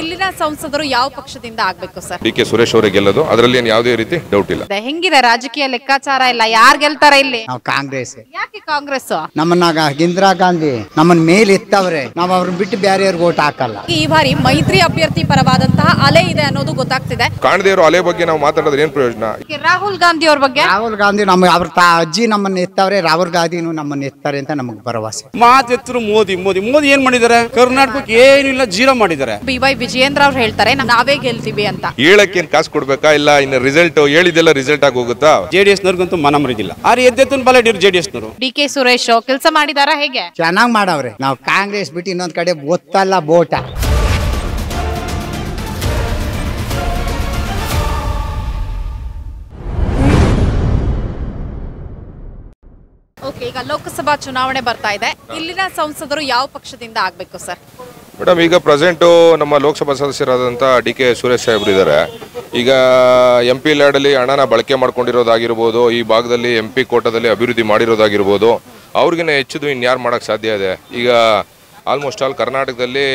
ಇಲ್ಲಿನ ಸಂಸದರು ಯಾವ ಪಕ್ಷದಿಂದ ಆಗ್ಬೇಕು ಸರ್? ಡಿ ಕೆ ಸುರೇಶ್ ಅವರೇ ಗೆಲ್ಲೋದು. ಅದರಲ್ಲಿ ಏನು ಯಾವುದೇ ರೀತಿ ಡೌಟ್ ಇಲ್ಲ. ಹೆಂಗಿದೆ ರಾಜಕೀಯ ಲೆಕ್ಕಾಚಾರ ಇಲ್ಲ? ಯಾರ್ ಗೆಲ್ತಾರೆ ಇಲ್ಲಿ? ನಾವು ಕಾಂಗ್ರೆಸ್. ಯಾಕೆ ಕಾಂಗ್ರೆಸ್ ನಮ್ಮನ್ನ ಇಂದಿರಾ ಗಾಂಧಿ ನಮ್ಮನ್ನ ಮೇಲೆ ಇತ್ತವ್ರೆ ನಾವು ಅವ್ರನ್ನ ಬಿಟ್ಟು ಬೇರೆಯವ್ರಿಗೆ ಓಟ್ ಹಾಕಲ್ಲ. ಈ ಬಾರಿ ಮೈತ್ರಿ ಅಭ್ಯರ್ಥಿ ಪರವಾದಂತಹ ಅಲೆ ಇದೆ ಅನ್ನೋದು ಗೊತ್ತಾಗ್ತಿದೆ. ಕಾಣದೇ ಇರೋ ಅಲೆ ಬಗ್ಗೆ ನಾವು ಮಾತಾಡೋದ್ರೆ ಏನ್ ಪ್ರಯೋಜನ? ರಾಹುಲ್ ಗಾಂಧಿ ಅವ್ರ ಬಗ್ಗೆ? ರಾಹುಲ್ ಗಾಂಧಿ ನಮ್ಮ ಅವ್ರ ತಾ ಅಜ್ಜಿ ನಮ್ಮನ್ನ ಎತ್ತವ್ರೆ. ರಾಹುಲ್ ಗಾಂಧಿನೂ ನಮ್ಮನ್ನ ಎತ್ತಾರೆ ಅಂತ ನಮಗೆ ಭರವಸೆ. ಮಾತೆತ್ತರು ಮೋದಿ ಮೋದಿ ಮೋದಿ ಏನ್ ಮಾಡಿದ್ದಾರೆ? ಕರ್ನಾಟಕಕ್ಕೆ ಏನು ಇಲ್ಲ ಜೀರೋ ಮಾಡಿದ್ದಾರೆ. ಬಿ ವೈ ವಿಜಯೇಂದ್ರ ಅವ್ರು ಹೇಳ್ತಾರೆ ನಾವೇ ಗೆಲ್ತೀವಿ ಅಂತ. ಹೇಳಕ್ಕೇನು ಕಾಸು ಕೊಡ್ಬೇಕಾ? ಇಲ್ಲ ಇನ್ನು ರಿಸಲ್ಟ್ ಹೇಳಿದೆಲ್ಲ ರಿಸಲ್ಟ್ ಆಗೋಗುತ್ತಾ? ಜೆಡಿಎಸ್ ಜೆ ಡಿ ಎಸ್ನವ್ರಿಗಂತೂ ಮನ ಮರಿದಿಲ್ಲ. ಆರ್ ಎದ್ದೆತ್ತನ್ ಬಲ ಹಿಡಿದ್ರು ಜೆಡಿಎಸ್ ಡಿ ಎಸ್ನವರು ಡಿ ಕೆ ಸುರೇಶ್ ಕೆಲಸ ಮಾಡಿದಾರ ಹೇಗೆ? ಚೆನ್ನಾಗಿ ಮಾಡವ್ರೆ. ನಾವು ಕಾಂಗ್ರೆಸ್ ಬಿಟ್ಟು ಇನ್ನೊಂದ್ ಕಡೆ ಒತ್ತಲ್ಲ ಬೋಟ. ಓಕೆ ಈಗ ಲೋಕಸಭಾ ಚುನಾವಣೆ ಬರ್ತಾ ಇದೆ. ಇಲ್ಲಿನ ಸಂಸದರು ಯಾವ ಪಕ್ಷದಿಂದ ಆಗ್ಬೇಕು ಸರ್ ಮೇಡಮ್, ಈಗ ಪ್ರೆಸೆಂಟು ನಮ್ಮ ಲೋಕಸಭಾ ಸದಸ್ಯರಾದಂಥ ಡಿ ಕೆ ಸುರೇಶ್ ಸಾಹೇಬ್ರು ಇದ್ದಾರೆ ಈಗ ಎಂ ಪಿ ಲ್ಯಾಡಲ್ಲಿ ಹಣನ ಬಳಕೆ ಮಾಡ್ಕೊಂಡಿರೋದಾಗಿರ್ಬೋದು, ಈ ಭಾಗದಲ್ಲಿ ಎಂ ಪಿ ಕೋಟದಲ್ಲಿ ಅಭಿವೃದ್ಧಿ ಮಾಡಿರೋದಾಗಿರ್ಬೋದು, ಅವ್ರಿಗಿನ್ನ ಹೆಚ್ಚಿದು ಇನ್ಯಾರು ಮಾಡೋಕ್ಕೆ ಸಾಧ್ಯ ಇದೆ? ಈಗ ಆಲ್ಮೋಸ್ಟ್ ಆಲ್ ಕರ್ನಾಟಕದಲ್ಲಿ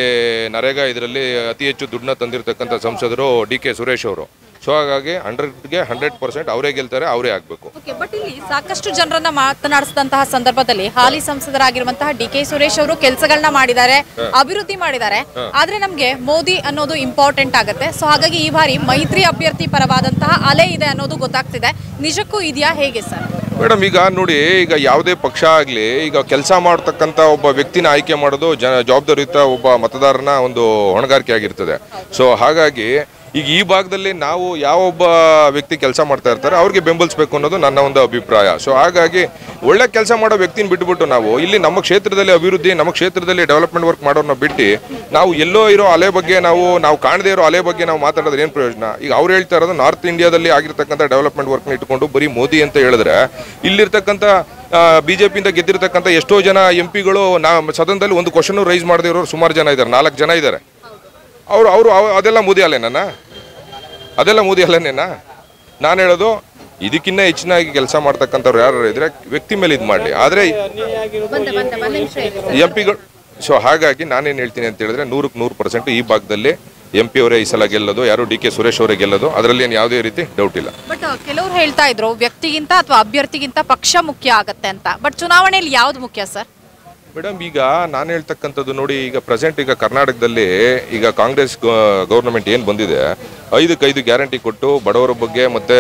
ನರೇಗಾ ಇದರಲ್ಲಿ ಅತಿ ಹೆಚ್ಚು ದುಡ್ಡನ್ನ ತಂದಿರತಕ್ಕಂಥ ಸಂಸದರು ಡಿ ಕೆ ಸುರೇಶ್ ಅವರು. ಸೊ ಹಾಗಾಗಿ ಹಂಡ್ರೆಡ್ಗೆ ಹಂಡ್ರೆಡ್ ಪರ್ಸೆಂಟ್ ಅವರೇ ಗೆಲ್ತಾರೆ ಅವರೇ ಆಗಬೇಕು. ಬಟ್ ಇಲ್ಲಿ ಸಾಕಷ್ಟು ಜನರನ್ನ ಮಾತನಾಡಿಸಿದಂತಹ ಸಂದರ್ಭದಲ್ಲಿ ಹಾಲಿ ಸಂಸದರಾಗಿರುವಂತಹ ಡಿ ಕೆ ಸುರೇಶ್ ಅವರು ಕೆಲಸಗಳನ್ನ ಮಾಡಿದ್ದಾರೆ ಅಭಿವೃದ್ಧಿ ಮಾಡಿದ್ದಾರೆ. ಆದ್ರೆ ನಮ್ಗೆ ಮೋದಿ ಅನ್ನೋದು ಇಂಪಾರ್ಟೆಂಟ್ ಆಗುತ್ತೆ. ಸೊ ಹಾಗಾಗಿ ಈ ಬಾರಿ ಮೈತ್ರಿ ಅಭ್ಯರ್ಥಿ ಪರವಾದಂತಹ ಅಲೆ ಇದೆ ಅನ್ನೋದು ಗೊತ್ತಾಗ್ತಿದೆ. ನಿಜಕ್ಕೂ ಇದೆಯಾ ಹೇಗೆ ಸರ್? ಮೇಡಮ್ ಈಗ ನೋಡಿ ಈಗ ಯಾವುದೇ ಪಕ್ಷ ಆಗಲಿ ಈಗ ಕೆಲಸ ಮಾಡ್ತಕ್ಕಂಥ ಒಬ್ಬ ವ್ಯಕ್ತಿನ ಆಯ್ಕೆ ಮಾಡೋದು ಜನ ಜವಾಬ್ದಾರಿಯುತ ಒಬ್ಬ ಮತದಾರನ ಒಂದು ಹೊಣೆಗಾರಿಕೆ ಆಗಿರ್ತದೆ. ಸೊ ಹಾಗಾಗಿ ಈಗ ಈ ಭಾಗದಲ್ಲಿ ನಾವು ಯಾವೊಬ್ಬ ವ್ಯಕ್ತಿ ಕೆಲಸ ಮಾಡ್ತಾ ಇರ್ತಾರೆ, ಅವ್ರಿಗೆ ಬೆಂಬಲಿಸಬೇಕು ಅನ್ನೋದು ನನ್ನ ಒಂದು ಅಭಿಪ್ರಾಯ. ಸೊ ಹಾಗಾಗಿ ಒಳ್ಳೆ ಕೆಲಸ ಮಾಡೋ ವ್ಯಕ್ತಿನ ಬಿಟ್ಬಿಟ್ಟು ನಾವು, ಇಲ್ಲಿ ನಮ್ಮ ಕ್ಷೇತ್ರದಲ್ಲಿ ಅಭಿವೃದ್ಧಿ, ನಮ್ಮ ಕ್ಷೇತ್ರದಲ್ಲಿ ಡೆವಲಪ್ಮೆಂಟ್ ವರ್ಕ್ ಮಾಡೋರನ್ನ ಬಿಟ್ಟು ನಾವು ಎಲ್ಲೋ ಇರೋ ಅಲೆ ಬಗ್ಗೆ ನಾವು ನಾವು ಕಾಣದೇ ಇರೋ ಅಲೆ ಬಗ್ಗೆ ನಾವು ಮಾತಾಡೋದ್ರೆ ಏನು ಪ್ರಯೋಜನ? ಈಗ ಅವ್ರು ಹೇಳ್ತಾ ಇರೋದು ನಾರ್ತ್ ಇಂಡಿಯಾದಲ್ಲಿ ಆಗಿರ್ತಕ್ಕಂಥ ಡೆವಲಪ್ಮೆಂಟ್ ವರ್ಕ್ನ ಇಟ್ಕೊಂಡು ಬರೀ ಮೋದಿ ಅಂತ ಹೇಳಿದ್ರೆ, ಇಲ್ಲಿರ್ತಕ್ಕಂಥ ಬಿ ಜೆ ಪಿಯಿಂದ ಗೆದ್ದಿರ್ತಕ್ಕಂಥ ಎಷ್ಟೋ ಜನ ಎಂ ಪಿಗಳು ನಾ, ಸದನದಲ್ಲಿ ಒಂದು ಕ್ವಶನ್ ರೈಸ್ ಮಾಡದೇ ಇರೋರು ಸುಮಾರು ಜನ ಇದ್ದಾರೆ, ನಾಲ್ಕು ಜನ ಇದ್ದಾರೆ. ಅವರು ಅವರು ಅದೆಲ್ಲ ಮೋದಿ ಅಲ್ಲೇನ ಅದೆಲ್ಲ ಮೋದಿ ಅಲ್ಲನೇನಾ? ನಾನು ಹೇಳೋದು ಇದಕ್ಕಿಂತ ಹೆಚ್ಚಿನಾಗಿ ಕೆಲಸ ಮಾಡ್ತಕ್ಕಂಥವ್ರು ಯಾರು ಇದ್ರೆ ವ್ಯಕ್ತಿ ಮೇಲೆ ಇದು ಮಾಡಲಿ. ಆದರೆ ಎಂ ಪಿಗಳು ಸೊ ಹಾಗಾಗಿ ನಾನೇನು ಹೇಳ್ತೀನಿ ಅಂತ ಹೇಳಿದ್ರೆ ನೂರಕ್ಕೆ ನೂರು ಪರ್ಸೆಂಟ್ ಈ ಭಾಗದಲ್ಲಿ ಎಂ ಪಿ ಅವರೇ ಈ ಸಲ ಗೆಲ್ಲೋದು ಯಾರು ಡಿ ಕೆ ಸುರೇಶ್ ಅವರೇ ಗೆಲ್ಲೋದು ಅದರಲ್ಲಿ ಏನು ಯಾವುದೇ ರೀತಿ ಡೌಟ್ ಇಲ್ಲ. ಬಟ್ ಕೆಲವರು ಹೇಳ್ತಾ ಇದ್ರು ವ್ಯಕ್ತಿಗಿಂತ ಅಥವಾ ಅಭ್ಯರ್ಥಿಗಿಂತ ಪಕ್ಷ ಮುಖ್ಯ ಆಗತ್ತೆ ಅಂತ. ಬಟ್ ಚುನಾವಣೆಯಲ್ಲಿ ಯಾವ್ದು ಮುಖ್ಯ ಸರ್ ಮೇಡಮ್, ಈಗ ನಾನು ಹೇಳ್ತಕ್ಕಂಥದ್ದು ನೋಡಿ, ಈಗ ಪ್ರೆಸೆಂಟ್ ಈಗ ಕರ್ನಾಟಕದಲ್ಲಿ ಈಗ ಕಾಂಗ್ರೆಸ್ ಗೌರ್ಮೆಂಟ್ ಏನು ಬಂದಿದೆ ಐದಕ್ಕೆ ಐದು ಗ್ಯಾರಂಟಿ ಕೊಟ್ಟು ಬಡವರ ಬಗ್ಗೆ ಮತ್ತೆ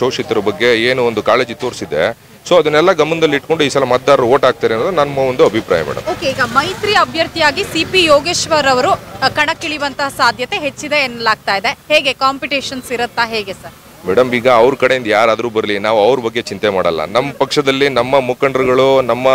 ಶೋಷಿತರ ಬಗ್ಗೆ ಏನು ಒಂದು ಕಾಳಜಿ ತೋರಿಸಿದೆ ಸೊ ಅದನ್ನೆಲ್ಲ ಗಮನದಲ್ಲಿ ಇಟ್ಕೊಂಡು ಈ ಸಲ ಮತದಾರರು ಓಟ್ ಹಾಕ್ತಾರೆ ಅನ್ನೋದು ನಮ್ಮ ಒಂದು ಅಭಿಪ್ರಾಯ ಮೇಡಮ್. ಓಕೆ ಈಗ ಮೈತ್ರಿ ಅಭ್ಯರ್ಥಿಯಾಗಿ ಸಿ ಪಿ ಯೋಗೇಶ್ವರ್ ಅವರು ಕಣಕ್ಕಿಳಿಯುವಂತಹ ಸಾಧ್ಯತೆ ಹೆಚ್ಚಿದೆ ಎನ್ನಲಾಗ್ತಾ ಇದೆ. ಹೇಗೆ ಕಾಂಪಿಟೇಷನ್ಸ್ ಇರುತ್ತಾ ಹೇಗೆ ಸರ್? ಮೇಡಮ್ ಈಗ ಅವ್ರ ಕಡೆಯಿಂದ ಯಾರಾದರೂ ಬರಲಿ ನಾವು ಅವ್ರ ಬಗ್ಗೆ ಚಿಂತೆ ಮಾಡಲ್ಲ. ನಮ್ಮ ಪಕ್ಷದಲ್ಲಿ ನಮ್ಮ ಮುಖಂಡರುಗಳು ನಮ್ಮ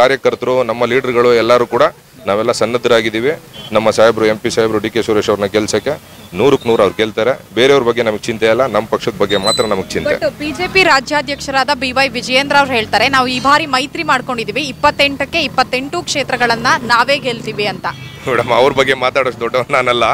ಕಾರ್ಯಕರ್ತರು ನಮ್ಮ ಲೀಡರ್ಗಳು ಎಲ್ಲರೂ ಕೂಡ ನಾವೆಲ್ಲ ಸನ್ನದ್ಧರಾಗಿದ್ದೀವಿ. ನಮ್ಮ ಸಾಹೇಬರು ಎಂ ಪಿ ಸಾಹೇಬರು ಡಿ ಕೆ ಸುರೇಶ್ ಅವ್ರನ್ನ ಗೆಲ್ಸಕ್ಕೆ ನೂರಕ್ಕೆ ನೂರು ಅವ್ರು ಗೆಲ್ತಾರೆ. ಬೇರೆಯವ್ರ ಬಗ್ಗೆ ನಮಗೆ ಚಿಂತೆ ಇಲ್ಲ ನಮ್ಮ ಪಕ್ಷದ ಬಗ್ಗೆ ಮಾತ್ರ ನಮಗೆ ಚಿಂತೆ ಬಿಜೆಪಿ ರಾಜ್ಯಾಧ್ಯಕ್ಷರಾದ ಬಿ ವೈ ವಿಜಯೇಂದ್ರ ಅವ್ರು ಹೇಳ್ತಾರೆ ನಾವು ಈ ಬಾರಿ ಮೈತ್ರಿ ಮಾಡ್ಕೊಂಡಿದೀವಿ ಇಪ್ಪತ್ತೆಂಟಕ್ಕೆ ಇಪ್ಪತ್ತೆಂಟು ಕ್ಷೇತ್ರಗಳನ್ನ ನಾವೇ ಗೆಲ್ತೀವಿ ಅಂತ. ಮೇಡಮ್ ಅವ್ರ ಬಗ್ಗೆ ಮಾತಾಡೋಷ್ಟು ದೊಡ್ಡವ್ರು ನಾನಲ್ಲ.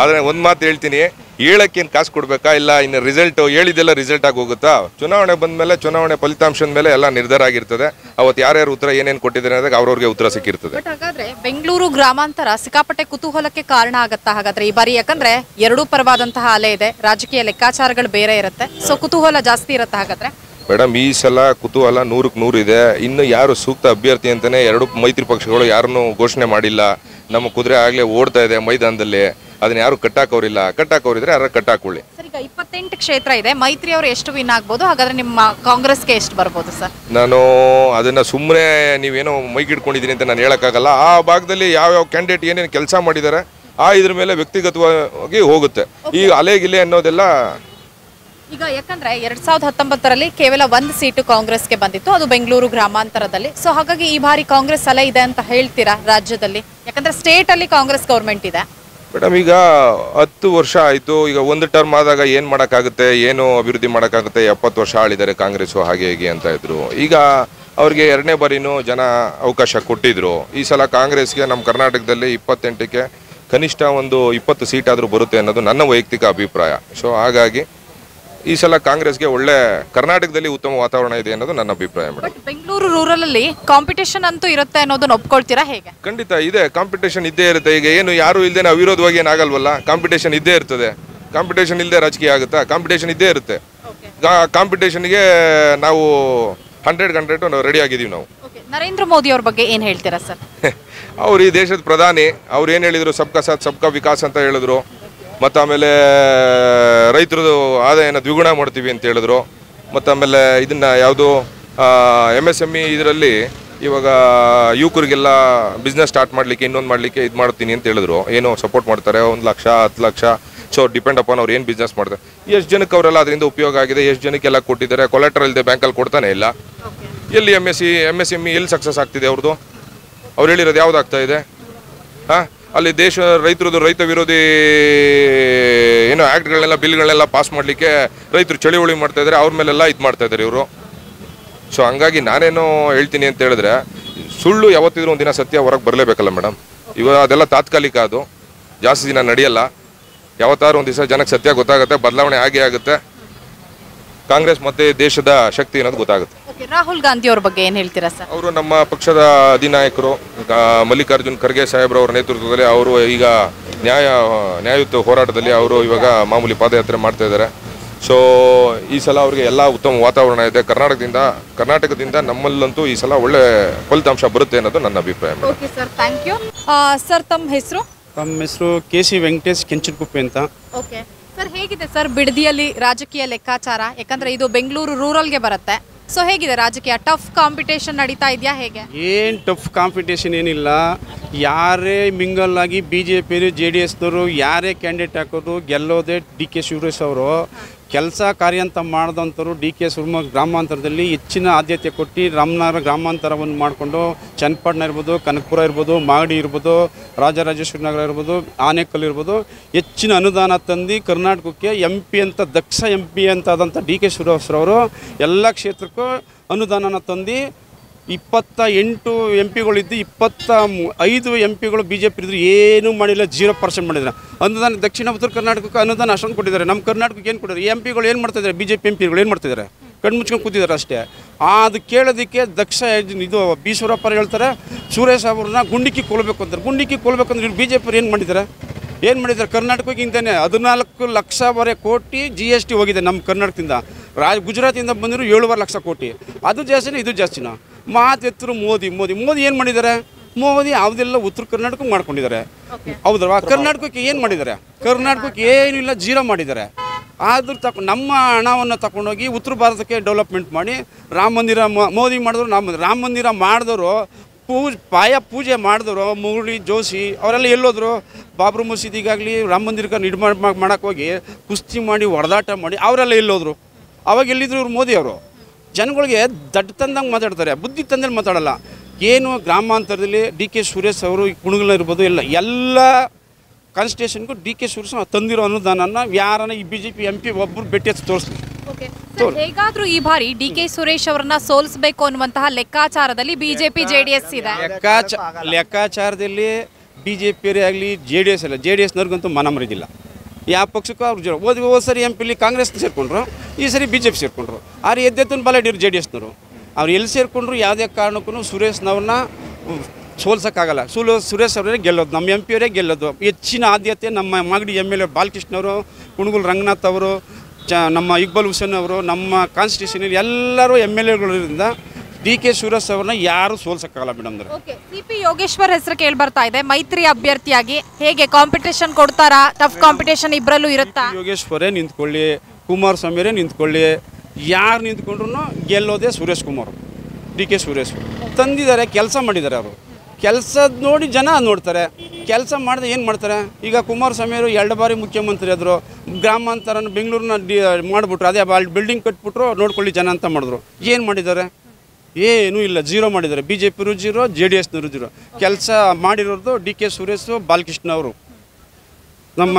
ಆದರೆ ಒಂದು ಮಾತು ಹೇಳ್ತೀನಿ ಹೇಳಕ್ಕೇನು ಕಾಸು ಕೊಡ್ಬೇಕಾ? ಇಲ್ಲ ಇನ್ನು ರಿಸಲ್ಟ್ ಹೇಳಿದೆಲ್ಲ ರಿಸಲ್ಟ್ ಆಗಿ ಹೋಗುತ್ತಾ? ಚುನಾವಣೆ ಬಂದಮೇಲೆ ಚುನಾವಣೆ ಫಲಿತಾಂಶದ ಮೇಲೆ ಎಲ್ಲ ನಿರ್ಧಾರ ಆಗಿರ್ತದೆ. ಅವತ್ತು ಯಾರ್ಯಾರು ಉತ್ತರ ಏನೇನು ಕೊಟ್ಟಿದ್ದಾರೆ ಅನ್ನೋದಕ್ಕೆ ಅವ್ರವ್ರಿಗೆ ಉತ್ತರ ಸಿಕ್ಕಿರ್ತದೆ. ಬಟ್ ಹಾಗಾದ್ರೆ ಬೆಂಗಳೂರು ಗ್ರಾಮಾಂತರ ಸಿಕ್ಕಾಪಟ್ಟೆ ಕುತೂಹಲಕ್ಕೆ ಕಾರಣ ಆಗತ್ತಾ? ಹಾಗಾದ್ರೆ ಈ ಬಾರಿ ಯಾಕಂದ್ರೆ ಎರಡೂ ಪರವಾದಂತಹ ಅಲೆ ಇದೆ. ರಾಜಕೀಯ ಲೆಕ್ಕಾಚಾರಗಳು ಬೇರೆ ಇರುತ್ತೆ. ಸೊ ಕುತೂಹಲ ಜಾಸ್ತಿ ಇರುತ್ತೆ ಹಾಗಾದ್ರೆ? ಮೇಡಮ್ ಈ ಸಲ ಕುತೂಹಲ ನೂರಕ್ಕೆ ನೂರು ಇದೆ. ಇನ್ನು ಯಾರು ಸೂಕ್ತ ಅಭ್ಯರ್ಥಿ ಅಂತಲೇ ಎರಡು ಮೈತ್ರಿ ಪಕ್ಷಗಳು ಯಾರನ್ನೂ ಘೋಷಣೆ ಮಾಡಿಲ್ಲ. ನಮ್ಮ ಕುದುರೆ ಆಗಲೇ ಓಡ್ತಾ ಇದೆ ಮೈದಾನದಲ್ಲಿ. ಅದನ್ನ ಯಾರು ಕಟ್ಟಾಕೋರಿಲ್ಲ ಕಟ್ಟಾಕೋರಿದ್ರೆ ಯಾರು ಕಟ್ಟಾಕೊಳ್ಳಿ. ಸರ್ ಈಗ ಇಪ್ಪತ್ತೆಂಟು ಕ್ಷೇತ್ರ ಇದೆ. ಮೈತ್ರಿ ಅವರು ಎಷ್ಟು ವಿನ್ ಆಗ್ಬೋದು? ಹಾಗಾದ್ರೆ ನಿಮ್ಮ ಕಾಂಗ್ರೆಸ್ಗೆ ಎಷ್ಟು ಬರ್ಬೋದು ಸರ್? ನಾನು ಅದನ್ನ ಸುಮ್ಮನೆ ನೀವೇನೋ ಮೈಗಿಡ್ಕೊಂಡಿದ್ದೀನಿ ಅಂತ ನಾನು ಹೇಳೋಕ್ಕಾಗಲ್ಲ. ಆ ಭಾಗದಲ್ಲಿ ಯಾವ್ಯಾವ ಕ್ಯಾಂಡಿಡೇಟ್ ಏನೇನು ಕೆಲಸ ಮಾಡಿದ್ದಾರೆ ಆ ಇದ್ರ ಮೇಲೆ ವ್ಯಕ್ತಿಗತವಾಗಿ ಹೋಗುತ್ತೆ. ಈ ಅಲೆ ಗಿಲೆ ಅನ್ನೋದೆಲ್ಲ ಈಗ ಯಾಕಂದ್ರೆ ಎರಡ್ ಸಾವಿರದ ಹತ್ತೊಂಬತ್ತರಲ್ಲಿ ಕೇವಲ ಒಂದು ಸೀಟು ಕಾಂಗ್ರೆಸ್ಗೆ ಬಂದಿತ್ತು. ಅದು ಬೆಂಗಳೂರು ಗ್ರಾಮಾಂತರದಲ್ಲಿ. ಸೊ ಹಾಗಾಗಿ ಈ ಬಾರಿ ಕಾಂಗ್ರೆಸ್ ಅಲೆ ಇದೆ ಅಂತ ಹೇಳ್ತೀರಾ ರಾಜ್ಯದಲ್ಲಿ? ಯಾಕಂದ್ರೆ ಸ್ಟೇಟ್ ಅಲ್ಲಿ ಕಾಂಗ್ರೆಸ್ ಗೌರ್ಮೆಂಟ್ ಇದೆ. ಮೇಡಮ್, ಈಗ ಹತ್ತು ವರ್ಷ ಆಯಿತು, ಈಗ ಒಂದು ಟರ್ಮ್ ಆದಾಗ ಏನು ಮಾಡೋಕ್ಕಾಗುತ್ತೆ, ಏನು ಅಭಿವೃದ್ಧಿ ಮಾಡೋಕ್ಕಾಗುತ್ತೆ, ಎಪ್ಪತ್ತು ವರ್ಷ ಆಳಿದ್ದಾರೆ ಕಾಂಗ್ರೆಸ್ಸು ಹಾಗೆ ಹೀಗೆ ಅಂತ ಇದ್ರು. ಈಗ ಅವ್ರಿಗೆ ಎರಡನೇ ಬಾರಿನೂ ಜನ ಅವಕಾಶ ಕೊಟ್ಟಿದ್ರು. ಈ ಸಲ ಕಾಂಗ್ರೆಸ್ಗೆ ನಮ್ಮ ಕರ್ನಾಟಕದಲ್ಲಿ ಈ ಸಲ ಕಾಂಗ್ರೆಸ್ಗೆ ಒಳ್ಳೆ ಕರ್ನಾಟಕದಲ್ಲಿ ಉತ್ತಮ ವಾತಾವರಣ ಇದೆ ಅನ್ನೋದು ನನ್ನ ಅಭಿಪ್ರಾಯ ಮೇಡಮ್. ಬೆಂಗಳೂರು ರೂರಲ್ ಅಲ್ಲಿ ಕಾಂಪಿಟೇಷನ್ ಅಂತೂ ಇರುತ್ತೆ ಅನ್ನೋದನ್ನ ಒಪ್ಕೊಳ್ತೀರಾ ಹೇಗೆ? ಖಂಡಿತ ಇದೆ ಕಾಂಪಿಟೇಷನ್ ಇದ್ದೇ ಇರುತ್ತೆ. ಈಗ ಏನು ಯಾರು ಇಲ್ಲದೆ ನಾವು ವಿರೋಧವಾಗಿ ಏನಾಗಲ್ವಲ್ಲ ಕಾಂಪಿಟೇಷನ್ ಇದ್ದೇ ಇರ್ತದೆ. ಕಾಂಪಿಟೇಷನ್ ಇಲ್ಲದೆ ರಾಜಕೀಯ ಆಗುತ್ತಾ? ಕಾಂಪಿಟೇಷನ್ ಇದ್ದೇ ಇರುತ್ತೆ. ಕಾಂಪಿಟೇಷನ್ಗೆ ನಾವು ಹಂಡ್ರೆಡ್ ಹಂಡ್ರೆಡ್ ನಾವು ರೆಡಿ ಆಗಿದ್ದೀವಿ ನಾವು. ನರೇಂದ್ರ ಮೋದಿ ಅವ್ರ ಬಗ್ಗೆ ಏನು ಹೇಳ್ತೀರಾ ಸರ್? ಅವ್ರು ಈ ದೇಶದ ಪ್ರಧಾನಿ ಅವ್ರು ಏನು ಹೇಳಿದ್ರು? ಸಬ್ಕಾ ಸಾಥ್ ಸಬ್ಕಾ ವಿಕಾಸ್ ಅಂತ ಹೇಳಿದ್ರು. ಮತ್ತು ಆಮೇಲೆ, ರೈತರದು ಆದಾಯನ ದ್ವಿಗುಣ ಮಾಡ್ತೀವಿ ಅಂತ ಹೇಳಿದ್ರು. ಮತ್ತು ಆಮೇಲೆ ಇದನ್ನು ಯಾವುದು ಎಂ ಎಸ್ ಎಂ ಇ ಇದರಲ್ಲಿ ಇವಾಗ ಯುವಕರಿಗೆಲ್ಲ ಬಿಸ್ನೆಸ್ ಸ್ಟಾರ್ಟ್ ಮಾಡಲಿಕ್ಕೆ, ಇನ್ನೊಂದು ಮಾಡಲಿಕ್ಕೆ ಇದು ಮಾಡ್ತೀನಿ ಅಂತ ಹೇಳಿದ್ರು. ಏನು ಸಪೋರ್ಟ್ ಮಾಡ್ತಾರೆ, ಒಂದು ಲಕ್ಷ, ಹತ್ತು ಲಕ್ಷ. ಸೊ ಡಿಪೆಂಡ್ ಅಪಾನ್ ಅವ್ರು ಏನು ಬಿಸ್ನೆಸ್ ಮಾಡ್ತಾರೆ. ಎಷ್ಟು ಜನಕ್ಕೆ ಅವರೆಲ್ಲ ಅದರಿಂದ ಉಪಯೋಗ ಆಗಿದೆ, ಎಷ್ಟು ಜನಕ್ಕೆಲ್ಲ ಕೊಟ್ಟಿದ್ದಾರೆ ಕೊಲೆಟ್ರಲ್ ಇಲ್ಲದೆ ಬ್ಯಾಂಕಲ್ಲಿ ಕೊಡ್ತಾನೆ ಇಲ್ಲ. ಎಲ್ಲಿ M S C M S M E ಎಲ್ಲಿ ಸಕ್ಸಸ್ ಆಗ್ತಿದೆ ಅವ್ರದ್ದು ಅವ್ರು ಹೇಳಿರೋದು ಯಾವ್ದು ಇದೆ? ಹಾ? ಅಲ್ಲಿ ದೇಶ ರೈತರದು ರೈತ ವಿರೋಧಿ ಏನು ಆ್ಯಕ್ಟ್ಗಳನ್ನೆಲ್ಲ ಬಿಲ್ಗಳನ್ನೆಲ್ಲ ಪಾಸ್ ಮಾಡಲಿಕ್ಕೆ ರೈತರು ಚಳಿವಳಿ ಮಾಡ್ತಾ ಇದ್ದಾರೆ ಅವ್ರ ಮೇಲೆಲ್ಲ ಇದು ಮಾಡ್ತಾ ಇದ್ದಾರೆ ಇವರು. ಸೊ ಹಂಗಾಗಿ ನಾನೇನು ಹೇಳ್ತೀನಿ ಅಂತ ಹೇಳಿದ್ರೆ, ಸುಳ್ಳು ಯಾವತ್ತಿದ್ರೂ ಒಂದಿನ ಸತ್ಯ ಹೊರಗೆ ಬರಲೇಬೇಕಲ್ಲ ಮೇಡಮ್ ಇವಾಗ ಅದೆಲ್ಲ ತಾತ್ಕಾಲಿಕ ಅದು. ಜಾಸ್ತಿ ದಿನ ನಡೆಯಲ್ಲ. ಯಾವತ್ತಾರು ಒಂದು ದಿವಸ ಜನಕ್ಕೆ ಸತ್ಯ ಗೊತ್ತಾಗುತ್ತೆ, ಬದಲಾವಣೆ ಆಗೇ ಆಗುತ್ತೆ. ಕಾಂಗ್ರೆಸ್ ಮತ್ತೆ ದೇಶದ ಶಕ್ತಿ ಅನ್ನೋದು ಗೊತ್ತಾಗುತ್ತೆ. ಓಕೆ ರಾಹುಲ್ ಗಾಂಧಿ ಅವ್ರ ಬಗ್ಗೆ ಏನ್ ಹೇಳ್ತೀರಾ ಸರ್? ಅವರು ನಮ್ಮ ಪಕ್ಷದ ಅಧಿನಾಯಕರು ಮಲ್ಲಿಕಾರ್ಜುನ್ ಖರ್ಗೆ ಸಾಹೇಬ್ರವರ ನೇತೃತ್ವದಲ್ಲಿ ಅವರು ಈಗ ನ್ಯಾಯ ನ್ಯಾಯಯುತ ಹೋರಾಟದಲ್ಲಿ ಅವರು ಇವಾಗ ಮಾಮೂಲಿ ಪಾದಯಾತ್ರೆ ಮಾಡ್ತಾ ಇದ್ದಾರೆ. ಸೊ ಈ ಸಲ ಅವರಿಗೆ ಎಲ್ಲ ಉತ್ತಮ ವಾತಾವರಣ ಇದೆ. ಕರ್ನಾಟಕದಿಂದ ಕರ್ನಾಟಕದಿಂದ ನಮ್ಮಲ್ಲಂತೂ ಈ ಸಲ ಒಳ್ಳೆ ಫಲಿತಾಂಶ ಬರುತ್ತೆ ಅನ್ನೋದು ನನ್ನ ಅಭಿಪ್ರಾಯ okay sir thank you sir ತಮ್ಮ ಹೆಸರು? ತಮ್ಮ ಹೆಸರು ಕೆ ಸಿ ವೆಂಕಟೇಶ್ ಕೆಂಚನಕುಪ್ಪೆ ಅಂತ. ಓಕೆ. ಸರ್, ಹೇಗಿದೆ ಸರ್ ಬಿಡದಿಯಲ್ಲಿ ರಾಜಕೀಯ ಲೆಕ್ಕಾಚಾರ? ಯಾಕಂದ್ರೆ ಇದು ಬೆಂಗಳೂರು ರೂರಲ್ಗೆ ಬರುತ್ತೆ. ಸೊ ಹೇಗಿದೆ ರಾಜಕೀಯ? ಟಫ್ ಕಾಂಪಿಟೇಷನ್ ನಡೀತಾ ಇದೆಯಾ ಹೇಗೆ? ಏನು ಟಫ್ ಕಾಂಪಿಟೇಷನ್ ಏನಿಲ್ಲ. ಯಾರೇ ಮಿಂಗಲ್ ಆಗಿ ಬಿ ಜೆ ಪಿಯವರು ಜೆ ಡಿ ಎಸ್ನವರು ಯಾರೇ ಕ್ಯಾಂಡಿಡೇಟ್ ಹಾಕೋದು, ಗೆಲ್ಲೋದೇ ಡಿ ಕೆ ಸುರೇಶ್ ಅವರು. ಕೆಲಸ ಕಾರ್ಯ ಅಂತ ಮಾಡಿದಂಥವ್ರು ಡಿ ಕೆ ಸುರ್ಮ ಗ್ರಾಮಾಂತರದಲ್ಲಿ ಹೆಚ್ಚಿನ ಆದ್ಯತೆ ಕೊಟ್ಟು ರಾಮನಗರ ಗ್ರಾಮಾಂತರವನ್ನು ಮಾಡಿಕೊಂಡು ಚನ್ನಪಟ್ಟಣ ಇರ್ಬೋದು, ಕನಕಪುರ ಇರ್ಬೋದು, ಮಾಗಡಿ ಇರ್ಬೋದು, ರಾಜರಾಜೇಶ್ವರಿ ನಗರ ಇರ್ಬೋದು, ಆನೆಕಲ್ ಇರ್ಬೋದು, ಹೆಚ್ಚಿನ ಅನುದಾನ ತಂದು ಕರ್ನಾಟಕಕ್ಕೆ ಎಂ ಪಿ ಅಂತ, ದಕ್ಷ ಎಂ ಪಿ ಅಂತ ಆದಂಥ ಡಿ ಕೆ ಶಿವರಾಜ್ರವರು ಎಲ್ಲ ಕ್ಷೇತ್ರಕ್ಕೂ ಅನುದಾನನ ತಂದು ಇಪ್ಪತ್ತ ಎಂಟು ಎಂ ಪಿಗಳಿದ್ದು ಇಪ್ಪತ್ತ ಐದು ಎಂ ಪಿಗಳು ಬಿ ಜೆ ಪಿ ಇದ್ರು ಏನೂ ಮಾಡಿಲ್ಲ, ಜೀರೋ ಪರ್ಸೆಂಟ್ ಮಾಡಿದ್ದಾರೆ. ಅನುದಾನ, ದಕ್ಷಿಣ ಉತ್ತರ ಕರ್ನಾಟಕಕ್ಕೆ ಅನುದಾನ ಅಷ್ಟೊಂದು ಕೊಟ್ಟಿದ್ದಾರೆ. ನಮ್ಮ ಕರ್ನಾಟಕಕ್ಕೆ ಏನು ಕೊಟ್ಟಿದ್ದಾರೆ? ಎಂ ಪಿಗಳು ಏನು ಮಾಡ್ತಿದ್ದಾರೆ ಬಿ ಜೆ ಪಿ ಎಂ ಪಿಗಳು ಏನು ಮಾಡ್ತಿದ್ದಾರೆ ಕಣ್ಮುಚ್ಕೊಂಡು ಕೂತಿದ್ದಾರೆ ಅಷ್ಟೇ. ಅದು ಕೇಳೋದಕ್ಕೆ ದಕ್ಷ ಇದು ಬಿ ಹೇಳ್ತಾರೆ, ಸುರೇಶ್ ಅವ್ರನ್ನ ಗುಂಡಿಕ್ಕಿ ಕೊಲ್ಬೇಕು ಅಂತಾರೆ. ಗುಂಡಿಕ್ಕಿ ಕೊಲ್ಬೇಕು ಅಂದ್ರೆ ಬಿ ಜೆ ಪಿ ಏನು ಮಾಡಿದ್ದಾರೆ? ಏನು ಮಾಡಿದ್ದಾರೆ? ಕರ್ನಾಟಕಕ್ಕೆ ಹಿಂದೆ ಹದಿನಾಲ್ಕು ಲಕ್ಷವರೆ ಕೋಟಿ ಜಿ ಎಸ್ ಟಿ ಹೋಗಿದೆ ನಮ್ಮ ಕರ್ನಾಟಕದಿಂದ. ರಾಜ ಗುಜರಾತಿಂದ ಬಂದಿರೋ ಏಳುವರೆ ಲಕ್ಷ ಕೋಟಿ. ಅದು ಜಾಸ್ತಿನೇ ಇದು ಜಾಸ್ತಿನ? ಮಾತೆತ್ತರು ಮೋದಿ ಮೋದಿ. ಮೋದಿ ಏನು ಮಾಡಿದ್ದಾರೆ ಮೋದಿ ಯಾವುದೆಲ್ಲ ಉತ್ತರ ಕರ್ನಾಟಕ ಮಾಡ್ಕೊಂಡಿದ್ದಾರೆ ಹೌದಲ್ವಾ ಕರ್ನಾಟಕಕ್ಕೆ ಏನು ಮಾಡಿದ್ದಾರೆ ಕರ್ನಾಟಕಕ್ಕೆ ಏನಿಲ್ಲ ಜೀರೋ ಮಾಡಿದ್ದಾರೆ ಆದರೂ ತಕ ನಮ್ಮ ಹಣವನ್ನು ತಗೊಂಡೋಗಿ ಉತ್ತರ ಭಾರತಕ್ಕೆ ಡೆವಲಪ್ಮೆಂಟ್ ಮಾಡಿ ರಾಮ ಮಂದಿರ ಮೋದಿ ಮಾಡಿದ್ರು ರಾಮ ರಾಮ ಮಂದಿರ ಮಾಡಿದವರು ಪೂಜ್ ಪಾಯ ಪೂಜೆ ಮಾಡಿದವರು ಮುಗುಳಿ ಜೋಶಿ ಅವರೆಲ್ಲ ಎಲ್ಲೋದ್ರು. ಬಾಬ್ರು ಮಸೀದಿಗಾಗಲಿ ರಾಮ ಮಂದಿರಕ್ಕೆ ನಿರ್ಮಾಣ ಮಾಡೋಕ್ಕೋಗಿ ಕುಸ್ತಿ ಮಾಡಿ ಹೊಡೆದಾಟ ಮಾಡಿ ಅವರೆಲ್ಲ ಎಲ್ಲೋದ್ರು. ಅವಾಗ ಎಲ್ಲಿದ್ರು ಇವ್ರು ಮೋದಿ ಅವರು. ಜನಗಳಿಗೆ ದಡ್ಡ ತಂದಂಗೆ ಮಾತಾಡ್ತಾರೆ ಬುದ್ಧಿ ತಂದಲ್ಲಿ ಮಾತಾಡಲ್ಲ. ಏನು ಗ್ರಾಮಾಂತರದಲ್ಲಿ ಡಿ ಕೆ ಸುರೇಶ್ ಅವರು ಕುಣಗಲ ಇರ್ಬೋದು ಎಲ್ಲ ಎಲ್ಲ ಕಾನ್ಸ್ಟಿಟ್ಯೂಷನ್ಗೂ ಡಿ ಕೆ ಸುರೇಶ್ ತಂದಿರೋ ಅನುದಾನನ ಯಾರನ್ನ ಈ B J P M P ಒಬ್ಬರು ಭೇಟಿ ಹಚ್ಚಿ ತೋರಿಸ್ಲಿ ಹೇಗಾದ್ರೂ ಈ ಬಾರಿ ಡಿ ಕೆ ಸುರೇಶ್ ಅವರನ್ನ ಸೋಲಿಸಬೇಕು ಅನ್ನುವಂತಹ ಲೆಕ್ಕಾಚಾರದಲ್ಲಿ ಬಿಜೆಪಿ ಜೆಡಿಎಸ್ ಇದೆ. ಲೆಕ್ಕಾಚ ಲೆಕ್ಕಾಚಾರದಲ್ಲಿ ಬಿ ಜೆ ಪಿಯವರೇ ಆಗಲಿ ಜೆ ಡಿ ಎಸ್ ಅಲ್ಲ ಜೆ ಡಿ ಎಸ್ನವ್ರಿಗಂತೂ ಮನ ಮರಿದಿಲ್ಲ. ಯಾವ ಪಕ್ಷಕ್ಕೂ ಅವ್ರು ಜೋ ಓದಿ ಹೋದ ಸರಿ ಎಂ ಪಿಲಿ ಕಾಂಗ್ರೆಸ್ ಸೇರ್ಕೊಂಡ್ರು, ಈ ಸರಿ ಬಿ ಜೆ ಪಿ ಸೇರ್ಕೊಂಡ್ರು. ಆರು ಎದ್ದೆತ್ತನ ಬಲ ಹಿಡಿದ್ರು ಜೆ ಡಿ ಎಸ್ನವರು ಅವ್ರು ಎಲ್ಲಿ ಸೇರಿಕೊಂಡ್ರು ಯಾವುದೇ ಕಾರಣಕ್ಕೂ ಸುರೇಶ್ನವ್ರನ್ನ ಸೋಲ್ಸೋಕ್ಕಾಗಲ್ಲ. ಸುಲೋ ಸುರೇಶ್ ಅವರೇ ಗೆಲ್ಲೋದು, ನಮ್ಮ ಎಂ ಪಿಯವರೇ ಗೆಲ್ಲೋದು. ಹೆಚ್ಚಿನ ಆದ್ಯತೆ ನಮ್ಮ Magadi M L A Balakrishna ಅವರು, ಕುಣಗುಲ್ ರಂಗನಾಥ್ ಅವರು, ಚ ನಮ್ಮ ಇಕ್ಬಲ್ ಹುಸೇನ್ ಅವರು, ನಮ್ಮ ಕಾನ್ಸ್ಟಿಟ್ಯೂಷನಲ್ಲಿ ಎಲ್ಲರೂ ಎಂ ಎಲ್ ಎಗಳಿಂದ ಡಿ ಕೆ ಸುರೇಶ್ ಅವ್ರನ್ನ ಯಾರು ಸೋಲ್ಸಕ್ಕಾಗಲ್ಲ ಮೇಡಮ್ ಓಕೆ ಸಿಪಿ ಯೋಗೇಶ್ವರ್ ಹೆಸರು ಕೇಳಿ ಬರ್ತಾ ಇದೆ. ಮೈತ್ರಿ ಅಭ್ಯರ್ಥಿಯಾಗಿ ಹೇಗೆ ಕಾಂಪಿಟೇಷನ್ ಕೊಡ್ತಾರಾ? ಟಫ್ ಕಾಂಪಿಟೇಷನ್ ಇಬ್ಬರಲ್ಲೂ ಇರುತ್ತಾ? ಯೋಗೇಶ್ವರೇ ನಿಂತ್ಕೊಳ್ಳಿ ಕುಮಾರಸ್ವಾಮಿಯರೇ ನಿಂತ್ಕೊಳ್ಳಿ ಯಾರು ನಿಂತ್ಕೊಂಡ್ರು ಗೆಲ್ಲೋದೇ ಸುರೇಶ್ ಕುಮಾರ್ ಡಿ ಕೆ ಸುರೇಶ್. ತಂದಿದ್ದಾರೆ ಕೆಲಸ ಮಾಡಿದ್ದಾರೆ ಅವರು. ಕೆಲಸದ ನೋಡಿ ಜನ ನೋಡ್ತಾರೆ. ಕೆಲಸ ಮಾಡಿದ್ರೆ ಏನು ಮಾಡ್ತಾರೆ? ಈಗ ಕುಮಾರಸ್ವಾಮಿಯವರು ಎರಡು ಬಾರಿ ಮುಖ್ಯಮಂತ್ರಿ ಆದರು. ಗ್ರಾಮಾಂತರನ ಬೆಂಗಳೂರನ್ನ ಡಿ ಮಾಡಿಬಿಟ್ರು. ಅದೇ ಅಲ್ಲಿ ಬಿಲ್ಡಿಂಗ್ ಕಟ್ಬಿಟ್ರು ನೋಡ್ಕೊಳ್ಳಿ ಜನ ಅಂತ ಮಾಡಿದ್ರು. ಏನು ಮಾಡಿದ್ದಾರೆ? ಏನೂ ಇಲ್ಲ ಜೀರೋ ಮಾಡಿದ್ದಾರೆ. ಬಿ ಜೆ ಪಿರು ಜೀರೋ ಜೆ ಡಿ ಎಸ್ನವರು ಜೀರೋ. ಕೆಲಸ ಮಾಡಿರೋದು ಡಿ ಕೆ ಸುರೇಶ್ ಬಾಲಕೃಷ್ಣ ಅವರು. ನಮ್ಮ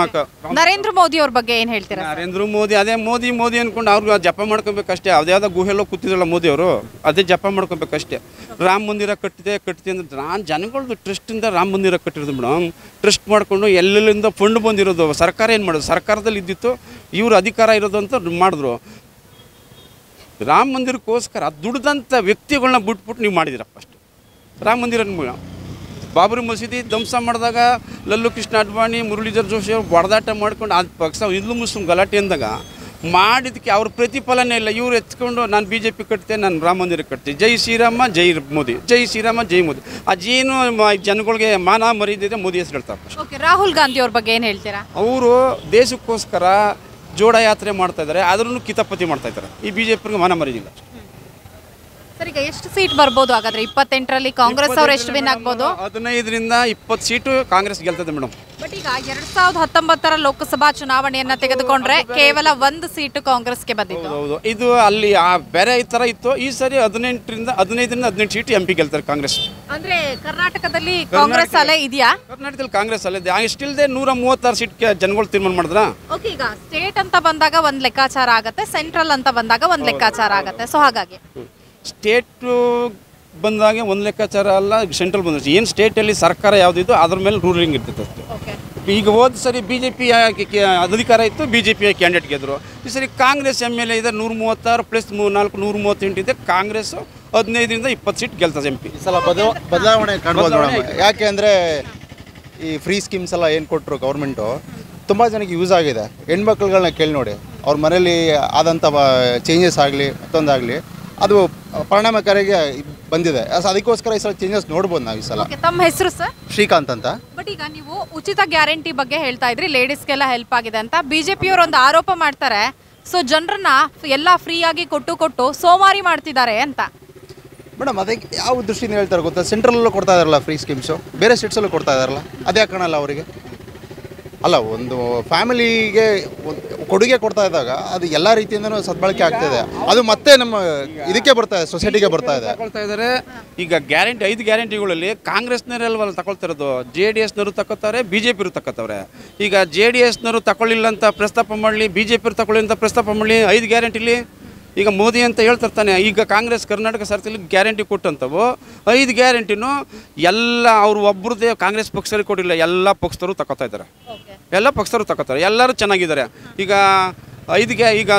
ನರೇಂದ್ರ ಮೋದಿ ಅವ್ರ ಬಗ್ಗೆ ಏನು ಹೇಳ್ತೀರಾ ನರೇಂದ್ರ ಮೋದಿ ಅದೇ ಮೋದಿ ಮೋದಿ ಅನ್ಕೊಂಡು ಅವ್ರಿಗೆ ಜಪ ಮಾಡ್ಕೊಬೇಕಷ್ಟೇ. ಯಾವುದೋ ಗುಹೆಲ್ಲೋ ಕೂತಿದ್ರಲ್ಲ ಮೋದಿ ಅವರು ಅದೇ ಜಪ ಮಾಡ್ಕೊಬೇಕಷ್ಟೇ. ರಾಮ ಮಂದಿರ ಕಟ್ಟಿದೆ ಕಟ್ಟಿದೆ ಅಂದ್ರೆ ನಾನು ಜನಗಳದ್ದು ಟ್ರಸ್ಟಿಂದ ರಾಮ ಮಂದಿರ ಕಟ್ಟಿರೋದು ಮೇಡಮ್. ಟ್ರಸ್ಟ್ ಮಾಡಿಕೊಂಡು ಎಲ್ಲೆಲ್ಲಿಂದ ಫಂಡ್ ಬಂದಿರೋದು ಸರ್ಕಾರ ಏನು ಮಾಡೋದು? ಸರ್ಕಾರದಲ್ಲಿ ಇದ್ದಿತ್ತು ಇವರು ಅಧಿಕಾರ ಇರೋದು ಅಂತ ಮಾಡಿದ್ರು. ರಾಮ ಮಂದಿರಕ್ಕೋಸ್ಕರ ದುಡ್ದಂಥ ವ್ಯಕ್ತಿಗಳನ್ನ ಬಿಟ್ಬಿಟ್ಟು ನೀವು ಮಾಡಿದಿರ ಫಸ್ಟ್ ರಾಮ ಮಂದಿರ ಬಾಬರಿ ಮಸೀದಿ ಧ್ವಂಸ ಮಾಡಿದಾಗ ಲಲ್ಲು ಕೃಷ್ಣ ಅಡ್ವಾಣಿ ಮುರಳೀಧರ್ ಜೋಶಿ ಅವರು ಹೊಡೆದಾಟ ಮಾಡ್ಕೊಂಡು ಆ ಪಕ್ಷ ಹಿಂದೂ ಮುಸ್ಲಿಂ ಗಲಾಟೆ ಅಂದಾಗ ಮಾಡಿದ್ದಕ್ಕೆ ಅವ್ರ ಪ್ರತಿಫಲನೇ ಇಲ್ಲ. ಇವ್ರು ಎತ್ಕೊಂಡು ನಾನು ಬಿ ಜೆ ಪಿ ಕಟ್ತೆ ನಾನು ರಾಮ ಮಂದಿರ ಕಟ್ತೀನಿ. ಜೈ ಶ್ರೀರಾಮ ಜೈ ಮೋದಿ. ಜೈ ಶ್ರೀರಾಮ ಜೈ ಮೋದಿ. ಅದೇನು ಮ- ಜನಗಳಿಗೆ ಮಾನ ಮರ್ಯಾದೆ ಮೋದಿ ಹೆಸರು ಹೇಳ್ತಾರೆ ಓಕೆ ರಾಹುಲ್ ಗಾಂಧಿ ಅವ್ರ ಬಗ್ಗೆ ಏನು ಹೇಳ್ತೀರಾ? ಅವರು ದೇಶಕ್ಕೋಸ್ಕರ ಜೋಡ ಯಾತ್ರೆ ಮಾಡ್ತಾ ಇದ್ದಾರೆ ಆದ್ರೂ ಕಿತಾಪತಿ ಮಾಡ್ತಾ ಇದ್ದಾರೆ. ಈ ಬಿಜೆಪಿಗೆ ಮರಿದಿಲ್ಲ ಮಾನ ಮರ್ಯಾದಿಲ್ಲ ಸರ್ ಈಗ ಎಷ್ಟು ಸೀಟ್ ಬರ್ಬೋದು ಹಾಗಾದ್ರೆ? ಇಪ್ಪತ್ತೆಂಟರಲ್ಲಿ ಕಾಂಗ್ರೆಸ್ ಅವ್ರು ಎಷ್ಟು ವಿನ್ ಆಗ್ಬೋದು? ಹದಿನೈದರಿಂದ ಇಪ್ಪತ್ತು ಸೀಟು ಕಾಂಗ್ರೆಸ್ ಗೆಲ್ತದೆ ಮೇಡಮ್ ಬಟ್ ಈಗ ಎರಡ್ ಸಾವಿರದ ಹತ್ತೊಂಬತ್ತರ ಲೋಕಸಭಾ ಚುನಾವಣೆಯನ್ನ ತೆಗೆದುಕೊಂಡ್ರೆ ಕೇವಲ ಒಂದು ಸೀಟು ಕಾಂಗ್ರೆಸ್ಗೆ ಬಂದಿತ್ತು. ಹೌದು ಇದು ಅಲ್ಲಿ ಆ ಬೇರೆ ಈ ತರ ಇತ್ತು. ಈ ಸರಿ ಹದಿನೆಂಟರಿಂದ ಹದಿನೈದರಿಂದ ಹದಿನೆಂಟು ಸೀಟು ಎಂ ಪಿ ಗೆಲ್ತಾರೆ ಕಾಂಗ್ರೆಸ್. ಅಂದ್ರೆ ಕರ್ನಾಟಕದಲ್ಲಿ ಕಾಂಗ್ರೆಸ್ ಅಲೆ ಇದೆಯಾ? ಕರ್ನಾಟಕದಲ್ಲಿ ಕಾಂಗ್ರೆಸ್ ಅಲ್ಲಿದೆ ಇಷ್ಟಿಲ್ದೆ ನೂರ ಮೂವತ್ತಾರು ಸೀಟ್ಗೆ ಜನಗಳು ತೀರ್ಮಾನ ಮಾಡಿದ್ರ? ಓಕೆ ಈಗ ಸ್ಟೇಟ್ ಅಂತ ಬಂದಾಗ ಒಂದ್ ಲೆಕ್ಕಾಚಾರ ಆಗತ್ತೆ ಸೆಂಟ್ರಲ್ ಅಂತ ಬಂದಾಗ ಒಂದ್ ಲೆಕ್ಕಾಚಾರ ಆಗತ್ತೆ. ಸೊ ಹಾಗಾಗಿ. ಸ್ಟೇಟು ಬಂದಾಗೆ ಒಂದು ಲೆಕ್ಕಾಚಾರ ಅಲ್ಲ ಸೆಂಟ್ರಲ್ ಬಂದ ಏನು ಸ್ಟೇಟಲ್ಲಿ ಸರ್ಕಾರ ಯಾವುದಿದ್ದು ಅದ್ರ ಮೇಲೆ ರೂಲಿಂಗ್ ಇರ್ತೈತೆ ಅಷ್ಟೇ. ಈಗ ಹೋದ ಸರಿ ಬಿ ಜೆ ಪಿ ಅಧಿಕಾರ ಇತ್ತು ಬಿ ಜೆ ಪಿ ಕ್ಯಾಂಡಿಡೇಟ್ ಗೆದ್ರು? ಈ ಸರಿ ಕಾಂಗ್ರೆಸ್ ಎಂ ಎಲ್ ಎ ಇದೆ ನೂರ ಮೂವತ್ತಾರು ಪ್ಲಸ್ ಮೂರು ನಾಲ್ಕು ನೂರ ಮೂವತ್ತೆಂಟು ಇದೆ ಕಾಂಗ್ರೆಸ್ ಹದಿನೈದರಿಂದ ಇಪ್ಪತ್ತು ಸೀಟ್ ಗೆಲ್ತದೆ ಎಂ ಪಿ. ಸಲ ಬದಲ ಬದಲಾವಣೆ ಕಾಣ್ಬೋದು ಮೇಡಮ್. ಯಾಕೆ ಅಂದರೆ ಈ ಫ್ರೀ ಸ್ಕೀಮ್ಸ್ ಎಲ್ಲ ಏನು ಕೊಟ್ಟರು ಗೌರ್ಮೆಂಟು ತುಂಬ ಜನಕ್ಕೆ ಯೂಸ್ ಆಗಿದೆ. ಹೆಣ್ಮಕ್ಳುಗಳನ್ನ ಕೇಳಿ ನೋಡಿ. ಅವ್ರ ಮನೇಲಿ ಆದಂಥ ಚೇಂಜಸ್ ಆಗಲಿ ಮತ್ತೊಂದಾಗಲಿ ಅದು ಪರಿಣಾಮಕಾರಿಗೆ ಬಂದಿದೆ. ಅದಕ್ಕೋಸ್ಕರ ಈ ಸಲ ಚೇಂಜಸ್ ನೋಡ್ಬೋದು ನಾವು ಈ ಸಲ. ತಮ್ಮ ಹೆಸರು ಸರ್? ಶ್ರೀಕಾಂತ್ ಅಂತ. ಬಟ್ ಈಗ ನೀವು ಉಚಿತ ಗ್ಯಾರಂಟಿ ಬಗ್ಗೆ ಹೇಳ್ತಾ ಇದ್ರಿ ಲೇಡೀಸ್ಗೆಲ್ಲ ಹೆಲ್ಪ್ ಆಗಿದೆ ಅಂತ. ಬಿಜೆಪಿಯವರು ಒಂದು ಆರೋಪ ಮಾಡ್ತಾರೆ. ಸೊ ಜನರನ್ನ ಎಲ್ಲ ಫ್ರೀಯಾಗಿ ಆಗಿ ಕೊಟ್ಟು ಕೊಟ್ಟು ಸೋಮಾರಿ ಮಾಡ್ತಿದ್ದಾರೆ ಅಂತ. ಮೇಡಮ್ ಅದಕ್ಕೆ ಯಾವ ದೃಷ್ಟಿಯಿಂದ ಹೇಳ್ತಾರೆ ಗೊತ್ತಾ? ಸೆಂಟ್ರಲ್ಲೂ ಕೊಡ್ತಾ ಇದಾರಲ್ಲ ಫ್ರೀ ಸ್ಕೀಮ್ಸು ಬೇರೆ ಸ್ಟೇಟ್ಸಲ್ಲೂ ಕೊಡ್ತಾ ಇದಾರಲ್ಲ? ಅದೇ ಕಾಣಲ್ಲ ಅವರಿಗೆ. ಅಲ್ಲ, ಒಂದು ಫ್ಯಾಮಿಲಿಗೆ ಕೊಡುಗೆ ಕೊಡ್ತಾ ಇದ್ದಾಗ ಅದು ಎಲ್ಲ ರೀತಿಯಿಂದನೂ ಸದ್ಬಳಕೆ ಆಗ್ತಿದೆ. ಅದು ಮತ್ತೆ ನಮ್ಮ ಇದಕ್ಕೆ ಬರ್ತಾ ಇದೆ ಸೊಸೈಟಿಗೆ ಬರ್ತಾ ಇದೆ. ಈಗ ಗ್ಯಾರಂಟಿ, ಐದು ಗ್ಯಾರಂಟಿಗಳಲ್ಲಿ ಕಾಂಗ್ರೆಸ್ನವರಲ್ವಲ್ಲ ತಗೊಳ್ತಿರೋದು? ಜೆ ಡಿ ಎಸ್ನವರು ತಗೋತಾರೆ ಬಿ ಜೆ ಪಿರು ಈಗ ಜೆ ಡಿ ಎಸ್ನವರು ತಗೊಳ್ಳಿಲ್ಲ ಅಂತ ಪ್ರಸ್ತಾಪ ಮಾಡಲಿ ಬಿ ಜೆ ಪಿರು ತಗೊಳ್ಳಿ ಅಂತ ಪ್ರಸ್ತಾಪ ಮಾಡಲಿ, ಐದು ಗ್ಯಾರಂಟಿಲಿ? ಈಗ ಮೋದಿ ಅಂತ ಹೇಳ್ತಿರ್ತಾನೆ ಈಗ ಕಾಂಗ್ರೆಸ್ ಕರ್ನಾಟಕ ಸರ್ಕಲ್ ಗ್ಯಾರಂಟಿ ಕೊಟ್ಟಂಥವು ಐದು ಗ್ಯಾರಂಟಿನೂ ಎಲ್ಲ ಅವರು ಒಬ್ಬರದೇ ಕಾಂಗ್ರೆಸ್ ಪಕ್ಷದಲ್ಲಿ ಕೊಟ್ಟಿಲ್ಲ ಎಲ್ಲ ಪಕ್ಷದವರು ತಗೋತಾ ಇದ್ದಾರೆ. ಎಲ್ಲ ಪಕ್ಷದವರು ತಗೋತಾರೆ ಎಲ್ಲರೂ ಚೆನ್ನಾಗಿದ್ದಾರೆ. ಈಗ ಐದು ಗ್ಯಾ ಈಗ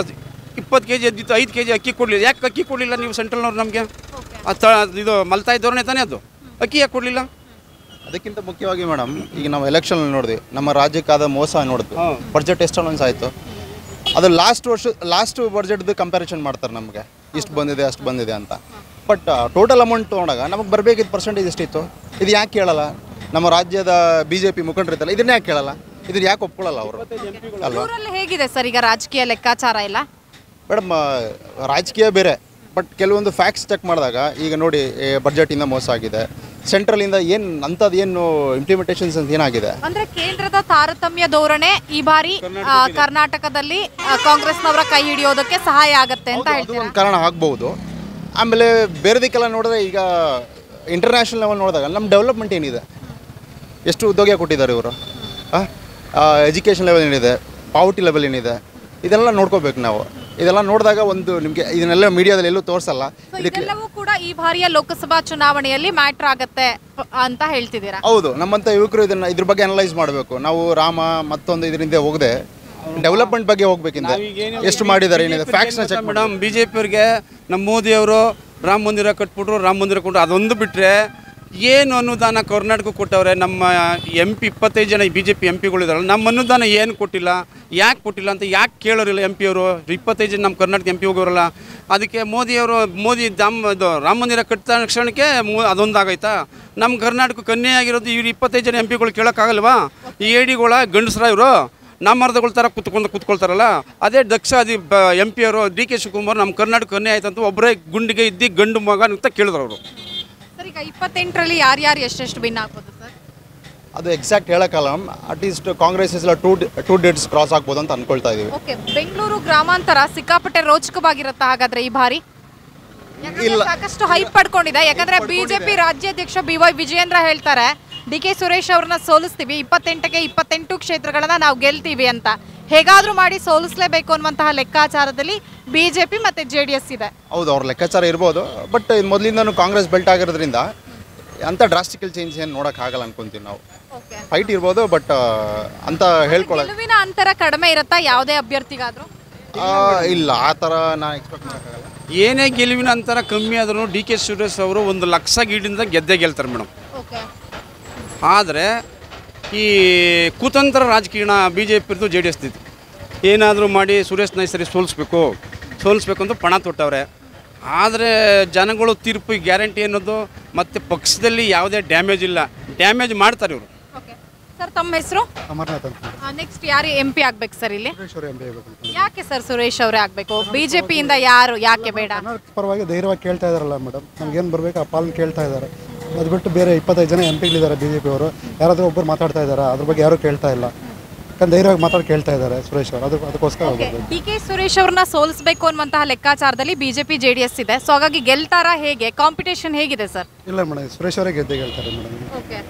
ಇಪ್ಪತ್ತು ಕೆ ಜಿ ಎದ್ದಿತ್ತು ಐದು ಕೆ ಜಿ ಅಕ್ಕಿ ಕೊಡಲಿಲ್ಲ ಯಾಕೆ ಅಕ್ಕಿ ಕೊಡಲಿಲ್ಲ ನೀವು ಸೆಂಟ್ರಲ್ನವ್ರು ನಮಗೆ? ಇದು ಮಲ್ತಾ ಇದ್ದವ್ರನ್ನೇ ತಾನೇ ಅದು ಅಕ್ಕಿ ಯಾಕೆ ಕೊಡಲಿಲ್ಲ? ಅದಕ್ಕಿಂತ ಮುಖ್ಯವಾಗಿ ಮೇಡಮ್ ಈಗ ನಾವು ಎಲೆಕ್ಷನ್ ನೋಡಿದ್ವಿ ನಮ್ಮ ರಾಜ್ಯಕ್ಕಾದ ಮೋಸ ನೋಡಿದ್ವಿ ಬಡ್ಜೆಟ್ ಎಷ್ಟು ಅನೌನ್ಸ್ ಆಯಿತು ಅದು ಲಾಸ್ಟ್ ವರ್ಷ ಲಾಸ್ಟ್ ಬಜೆಟ್ದು ಕಂಪ್ಯಾರಿಸನ್ ಮಾಡ್ತಾರೆ ನಮಗೆ. ಇಷ್ಟು ಬಂದಿದೆ ಅಷ್ಟು ಬಂದಿದೆ ಅಂತ. ಬಟ್ ಟೋಟಲ್ ಅಮೌಂಟ್ ತೊಗೊಂಡಾಗ ನಮಗೆ ಬರಬೇಕಿದ್ದ ಪರ್ಸೆಂಟೇಜ್ ಎಷ್ಟಿತ್ತು? ಇದು ಯಾಕೆ ಕೇಳಲ್ಲ? ನಮ್ಮ ರಾಜ್ಯದ ಬಿ ಜೆ ಪಿ ಮುಖಂಡರು ಇರ್ತಲ್ಲ ಇದನ್ನ ಯಾಕೆ ಕೇಳಲ್ಲ? ಇದನ್ನ ಯಾಕೆ ಒಪ್ಕೊಳ್ಳಲ್ಲ ಅವರು? ಅಲ್ವಾ? ಹೇಗಿದೆ ಸರ್ ಈಗ ರಾಜಕೀಯ ಲೆಕ್ಕಾಚಾರ ಇಲ್ಲ ಮೇಡಮ್ ರಾಜಕೀಯ ಬೇರೆ. ಬಟ್ ಕೆಲವೊಂದು ಫ್ಯಾಕ್ಟ್ಸ್ ಚೆಕ್ ಮಾಡಿದಾಗ ಈಗ ನೋಡಿ ಬಜೆಟಿಂದ ಮೋಸ ಆಗಿದೆ. ಸೆಂಟ್ರಲಿಂದ ಏನು ಅಂಥದ್ದು ಏನು ಇಂಪ್ಲಿಮೆಂಟೇಷನ್ಸ್ ಅಂತ ಏನಾಗಿದೆ? ಅಂದ್ರೆ ಕೇಂದ್ರದ ತಾರತಮ್ಯ ಧೋರಣೆ ಈ ಬಾರಿ ಕರ್ನಾಟಕದಲ್ಲಿ ಕಾಂಗ್ರೆಸ್ ಕಾಂಗ್ರೆಸ್ನವರ ಕೈ ಹಿಡಿಯೋದಕ್ಕೆ ಸಹಾಯ ಆಗುತ್ತೆ ಅಂತ ಅದು ಒಂದು ಕಾರಣ ಆಗ್ಬಹುದು ಆಮೇಲೆ ಬೇರೆದಕ್ಕೆಲ್ಲ ನೋಡಿದ್ರೆ ಈಗ ಇಂಟರ್ನ್ಯಾಷನಲ್ ಲೆವೆಲ್ ನೋಡಿದಾಗ ನಮ್ಮ ಡೆವಲಪ್ಮೆಂಟ್ ಏನಿದೆ? ಎಷ್ಟು ಉದ್ಯೋಗ ಕೊಟ್ಟಿದ್ದಾರೆ ಇವರು? ಎಜುಕೇಷನ್ ಲೆವೆಲ್ ಏನಿದೆ? ಪಾವರ್ಟಿ ಲೆವೆಲ್ ಏನಿದೆ? ಇದೆಲ್ಲ ನೋಡ್ಕೋಬೇಕು ನಾವು. ಇದೆಲ್ಲ ನೋಡಿದಾಗ ಒಂದು ನಿಮಗೆ ಇದನ್ನೆಲ್ಲ ಮೀಡಿಯಾದಲ್ಲಿ ಎಲ್ಲೂ ತೋರಿಸಲ್ಲ. ಇದೆಲ್ಲವೂ ಕೂಡ ಈ ಬಾರಿಯ ಲೋಕಸಭಾ ಚುನಾವಣೆಯಲ್ಲಿ ಮ್ಯಾಟ್ರ್ ಆಗತ್ತೆ ಅಂತ ಹೇಳ್ತಿದ್ದೀರಾ? ಹೌದು ನಮ್ಮಂತ ಯುವಕರು ಇದನ್ನ ಇದ್ರ ಬಗ್ಗೆ ಅನಲೈಸ್ ಮಾಡಬೇಕು. ನಾವು ರಾಮ ಮತ್ತೊಂದು ಇದರಿಂದ ಹೋಗದೆ ಡೆವಲಪ್ಮೆಂಟ್ ಬಗ್ಗೆ ಹೋಗ್ಬೇಕಿಂದ ಎಷ್ಟು ಮಾಡಿದ್ದಾರೆ ಏನಿದೆ? ಫ್ಯಾಕ್ಟ್ಸ್ನ ಚೆಕ್ ಮಾಡಿ ಮೇಡಮ್ ಬಿ ಜೆ ಪಿಯವ್ರಿಗೆ ನಮ್ಮ ಮೋದಿಯವರು ರಾಮ ಮಂದಿರ ಕಟ್ಬಿಟ್ರು ರಾಮ ಮಂದಿರ ಕೊಟ್ಟರು ಅದೊಂದು ಬಿಟ್ಟರೆ ಏನು ಅನುದಾನ ಕರ್ನಾಟಕಕ್ಕೆ ಕೊಟ್ಟವ್ರೆ, ನಮ್ಮ ಎಂ ಪಿ ಇಪ್ಪತ್ತೈದು ಜನ ಬಿ ಜೆ ಪಿ ಎಂ ಪಿಗಳಿದಾರಲ್ಲ ನಮ್ಮ ಅನುದಾನ ಏನು ಕೊಟ್ಟಿಲ್ಲ, ಯಾಕೆ ಕೊಟ್ಟಿಲ್ಲ ಅಂತ ಯಾಕೆ ಕೇಳೋರಿಲ್ಲ ಎಂ ಪಿಯವರು ಇಪ್ಪತ್ತೈದು ಜನ ನಮ್ಮ ಕರ್ನಾಟಕ ಎಂ ಪಿ ಹೋಗೋರಲ್ಲ, ಅದಕ್ಕೆ ಮೋದಿಯವರು ಮೋದಿ ದಾಮ್ ಇದು ರಾಮ ಮಂದಿರ ಕಟ್ಟಿದ ಮೋ ಅದೊಂದಾಗೈತಾ ನಮ್ಮ ಕರ್ನಾಟಕ ಕನ್ಯೆ ಆಗಿರೋದು ಇವ್ರು ಇಪ್ಪತ್ತೈದು ಜನ ಎಂ ಪಿಗಳು ಕೇಳೋಕ್ಕಾಗಲ್ವಾ? ಈ ಏಡಿಗಳ ಗಂಡಸ್ರ ಇವರು, ನಮ್ಮ ಅರ್ಧಗಳ ಥರ ಕುತ್ಕೊಂಡು ಕುತ್ಕೊಳ್ತಾರಲ್ಲ, ಅದೇ ದಕ್ಷ ಅದಿ ಎಂ ಪಿ ಅವರು ಡಿ ಕೆ ಶಿವಕುಮಾರ್ ನಮ್ಮ ಕರ್ನಾಟಕ ಕನ್ಯೆ ಆಯ್ತು ಅಂತ ಒಬ್ಬರೇ ಗುಂಡಿಗೆ ಇದ್ದು ಗಂಡು ಮಗ ಅಂತ ಕೇಳಿದ್ರು ಅವರು. ಸರ್ ಈಗ ಇಪ್ಪತ್ತೆಂಟರಲ್ಲಿ ಯಾರ್ಯಾರು ಎಷ್ಟೆಷ್ಟು ವಿನ್ ಆಗ್ಬೋದು ಸರ್? ಅದು ಎಕ್ಸಾಕ್ಟ್ ಹೇಳಕ್ಕಲ್ಲ. ಅಟ್ಲೀಸ್ಟ್ ಕಾಂಗ್ರೆಸ್ ಎಲ್ಲ ಟೂ ಟೂ ಡೇಟ್ಸ್ ಕ್ರಾಸ್ ಆಗ್ಬೋದು ಅಂತ ಅನ್ಕೊಳ್ತಾ ಇದೀವಿ. ಓಕೆ ಬೆಂಗಳೂರು ಗ್ರಾಮಾಂತರ ಸಿಕ್ಕಾಪಟ್ಟೆ ರೋಚಕವಾಗಿರುತ್ತಾ ಹಾಗಾದ್ರೆ ಈ ಬಾರಿ? ಯಾಕಂದ್ರೆ ಸಾಕಷ್ಟು ಹೈಪ್ ಪಡ್ಕೊಂಡಿದೆ. ಯಾಕಂದ್ರೆ ಬಿಜೆಪಿ ರಾಜ್ಯಾಧ್ಯಕ್ಷ ಬಿ ವೈ ವಿಜಯೇಂದ್ರ ಹೇಳ್ತಾರೆ ಡಿ ಕೆ ಸುರೇಶ್ ಅವ್ರನ್ನ ಸೋಲಿಸ್ತೀವಿ. ಇಪ್ಪತ್ತೆಂಟಕ್ಕೆ ಇಪ್ಪತ್ತೆಂಟು ಕ್ಷೇತ್ರಗಳನ್ನ ನಾವು ಗೆಲ್ತೀವಿ ಅಂತ. ಹೇಗಾದ್ರೂ ಮಾಡಿ ಸೋಲಿಸಲೇಬೇಕು ಅನ್ನುವಂತಹ ಲೆಕ್ಕಾಚಾರದಲ್ಲಿ ಬಿಜೆಪಿ ಮತ್ತೆ ಜೆ ಡಿ ಎಸ್ ಇದೆ. ಹೌದು ಅವ್ರ ಲೆಕ್ಕಾಚಾರ ಇರ್ಬೋದು. ಬಟ್ ಮೊದಲಿಂದನೂ ಕಾಂಗ್ರೆಸ್ ಬೆಲ್ಟ್ ಆಗಿರೋದ್ರಿಂದ ಅಂತ ಡ್ರಾಸ್ಟಿಕಲ್ ಚೇಂಜ್ ಏನು ನೋಡೋಕ್ಕಾಗಲ್ಲ ಅನ್ಕೊಂತೀವಿ ನಾವು. ಫೈಟ್ ಇರ್ಬೋದು ಬಟ್ ಅಂತ ಹೇಳ್ಕೊಳ್ಳೋದು ಗೆಲುವಿನ ಅಂತರ ಕಡಿಮೆ ಇರುತ್ತಾ ಯಾವುದೇ ಅಭ್ಯರ್ಥಿಗಾದ್ರೂ? ಇಲ್ಲ ಆ ಥರ ನಾ ಎಕ್ಸ್ಪೆಕ್ಟ್ ಮಾಡೋಕ್ಕಾಗಲ್ಲ ಏನೇ ಗೆಲುವಿನ ಅಂತರ ಕಮ್ಮಿ ಆದ್ರೂ ಡಿ ಕೆ ಸುರೇಶ್ ಅವರು ಒಂದು ಲಕ್ಷ ಗೀಡಿಂದ ಗೆದ್ದೇ ಗೆಲ್ತಾರೆ ಮೇಡಮ್. ಆದರೆ ಈ ಕುತಂತ್ರ ರಾಜಕೀಯ ಬಿ ಜೆ ಪಿರ್ದು ಜೆ ಡಿ ಎಸ್ ಏನಾದರೂ ಮಾಡಿ ಸುರೇಶ್ ನೈಸರಿ ಸೋಲಿಸ್ಬೇಕು ಸೋಲಿಸ್ಬೇಕು ಅಂತ ಪಣ ತೊಟ್ಟವ್ರೆ. ಆದರೆ ಜನಗಳು ತೀರ್ಪು ಗ್ಯಾರಂಟಿ ಅನ್ನೋದು ಮತ್ತು ಪಕ್ಷದಲ್ಲಿ ಯಾವುದೇ ಡ್ಯಾಮೇಜ್ ಇಲ್ಲ. ಡ್ಯಾಮೇಜ್ ಮಾಡ್ತಾರೆ ಇವರು. ಓಕೆ ಸರ್ ತಮ್ಮ ಹೆಸರು? ಅಮರ್ನಾಥ್ ಅಂತ. ನೆಕ್ಸ್ಟ್ ಯಾರು ಎಂ ಪಿ ಆಗ್ಬೇಕು ಸರ್ ಇಲ್ಲಿ? ಯಾಕೆ ಸರ್ ಸುರೇಶ್ ಅವರೇ ಆಗ್ಬೇಕು? ಬಿಜೆಪಿಯಿಂದ ಯಾರು ಯಾಕೆ ಬೇಡ? ಪರವಾಗಿ ಧೈರ್ಯವಾಗಿ ಕೇಳ್ತಾ ಇದಾರಲ್ಲ ಮೇಡಮ್ ನಮ್ಗೇನು ಬರಬೇಕು ಆ ಪಾಲನ್ ಕೇಳ್ತಾ ಇದ್ದಾರೆ. ಅದು ಬಿಟ್ಟು ಬೇರೆ ಇಪ್ಪತ್ತೈದು ಜನ ಎಂ ಪಿಗಳಿದ್ದಾರೆ ಬಿ ಜೆ ಪಿಯವರು ಯಾರಾದರೂ ಒಬ್ಬರು ಮಾತಾಡ್ತಾ ಇದ್ದಾರೆ? ಅದ್ರ ಬಗ್ಗೆ ಯಾರೂ ಕೇಳ್ತಾ ಇಲ್ಲ. ಯಾಕಂದ್ರೆ ಧೈರ್ಯವಾಗಿ ಮಾತಾಡಿ ಕೇಳ್ತಾ ಇದ್ದಾರೆ ಸುರೇಶ್ ಅವರು. ಅದ್ರ ಅದಕ್ಕೋಸ್ಕರ ಡಿ ಕೆ ಸುರೇಶ್ ಅವ್ರನ್ನ ಸೋಲಿಸಬೇಕು ಅನ್ನುವಂತಹ ಲೆಕ್ಕಾಚಾರದಲ್ಲಿ ಬಿಜೆಪಿ ಜೆಡಿಎಸ್ ಇದೆ. ಸೊ ಹಾಗಾಗಿ ಗೆಲ್ತಾರಾ ಹೇಗೆ? ಕಾಂಪಿಟೇಷನ್ ಹೇಗಿದೆ ಸರ್ ಇಲ್ಲ ಮೇಡಮ್ ಸುರೇಶ್ ಅವರೇ ಗೆದ್ದೆ ಗೆಲ್ತಾರೆ ಮೇಡಮ್. ಓಕೆ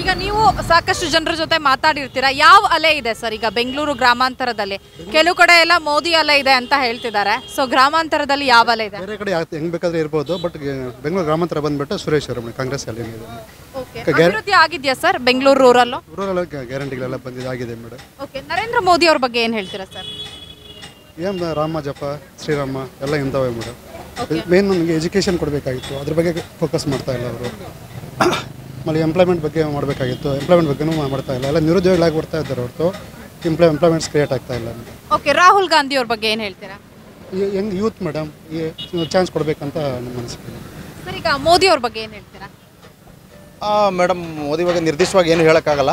ಈಗ ನೀವು ಸಾಕಷ್ಟು ಜನರ ಜೊತೆ ಮಾತಾಡಿರ್ತೀರಾ? ಯಾವ ಅಲೆ ಇದೆ ಸರ್ ಈಗ ಬೆಂಗಳೂರು ಗ್ರಾಮಾಂತರದಲ್ಲಿ? ಕೆಲವು ಕಡೆ ಎಲ್ಲ ಮೋದಿ ಅಲೆ ಇದೆ ಅಂತ ಹೇಳ್ತಿದ್ದಾರೆ. ಸೊ ಗ್ರಾಮಾಂತರದಲ್ಲಿ ಯಾವ ಅಲೆ ಇದೆ? ಬೇರೆ ಕಡೆ ಹೆಂಗ್ ಬೇಕಾದ್ರೆ ಇರ್ಬೋದು ಬಟ್ ಬೆಂಗಳೂರು ಗ್ರಾಮಾಂತರ ಬಂದ್ಬಿಟ್ಟು ಸುರೇಶ್ ಅವರು ಕಾಂಗ್ರೆಸ್ ಅಲ್ಲಿ ಅಭಿವೃದ್ಧಿ ಆಗಿದೆಯಾ ಸರ್ ಬೆಂಗಳೂರು ರೂರಲ್ ರೂರಲ್ ಗ್ಯಾರಂಟಿಗಳೆಲ್ಲ ಬಂದಿದ್ದಾಗಿದೆ ಮೇಡಮ್ ಓಕೆ ನರೇಂದ್ರ ಮೋದಿ ಅವ್ರ ಬಗ್ಗೆ ಏನು ಹೇಳ್ತೀರಾ ಸರ್? ಏನು ರಾಮ ಜಪ ಶ್ರೀರಾಮ ಎಲ್ಲ ಇಂಥವೇ ಮೇಡಮ್ ಮೇನ್ ನಮಗೆ ಎಜುಕೇಶನ್ ಕೊಡಬೇಕಾಗಿತ್ತು. ಅದ್ರ ಬಗ್ಗೆ ಫೋಕಸ್ ಮಾಡ್ತಾ ಇಲ್ಲ ಅವರು. ಆಮೇಲೆ ಎಂಪ್ಲಾಯ್ಮೆಂಟ್ ಬಗ್ಗೆ ಮಾಡಬೇಕಾಗಿತ್ತು. ಎಂಪ್ಲಾಯ್ಮೆಂಟ್ ಬಗ್ಗೆನೂ ಮಾಡ್ತಾ ಇಲ್ಲ. ಎಲ್ಲ ನಿರುದ್ಯೋಗಿಗಳಾಗಿ ಬರ್ತಾ ಇದ್ದಾರೆ ಹೊರತು. ಎಂಪ್ಲಾಯ್ ಎಂಪ್ಲಾಯ್ಮೆಂಟ್ಸ್ ಕ್ರಿಯೇಟ್ ಆಗ್ತಾ ಇಲ್ಲ. ಓಕೆ ರಾಹುಲ್ ಗಾಂಧಿ ಅವ್ರ ಬಗ್ಗೆ ಏನು ಹೇಳ್ತೀರಾ? ಹೆಂಗ್ ಯೂತ್ ಮೇಡಮ್ ಚಾನ್ಸ್ ಕೊಡಬೇಕಂತ ನಮ್ಮ ಅನಿಸಿಕೆ ಸರ್ ಈಗ ಮೋದಿ ಅವ್ರ ಬಗ್ಗೆ ಏನು ಹೇಳ್ತೀರಾ? ಮೇಡಮ್ ಮೋದಿ ಬಗ್ಗೆ ನಿರ್ದಿಷ್ಟವಾಗಿ ಏನು ಹೇಳೋಕ್ಕಾಗಲ್ಲ.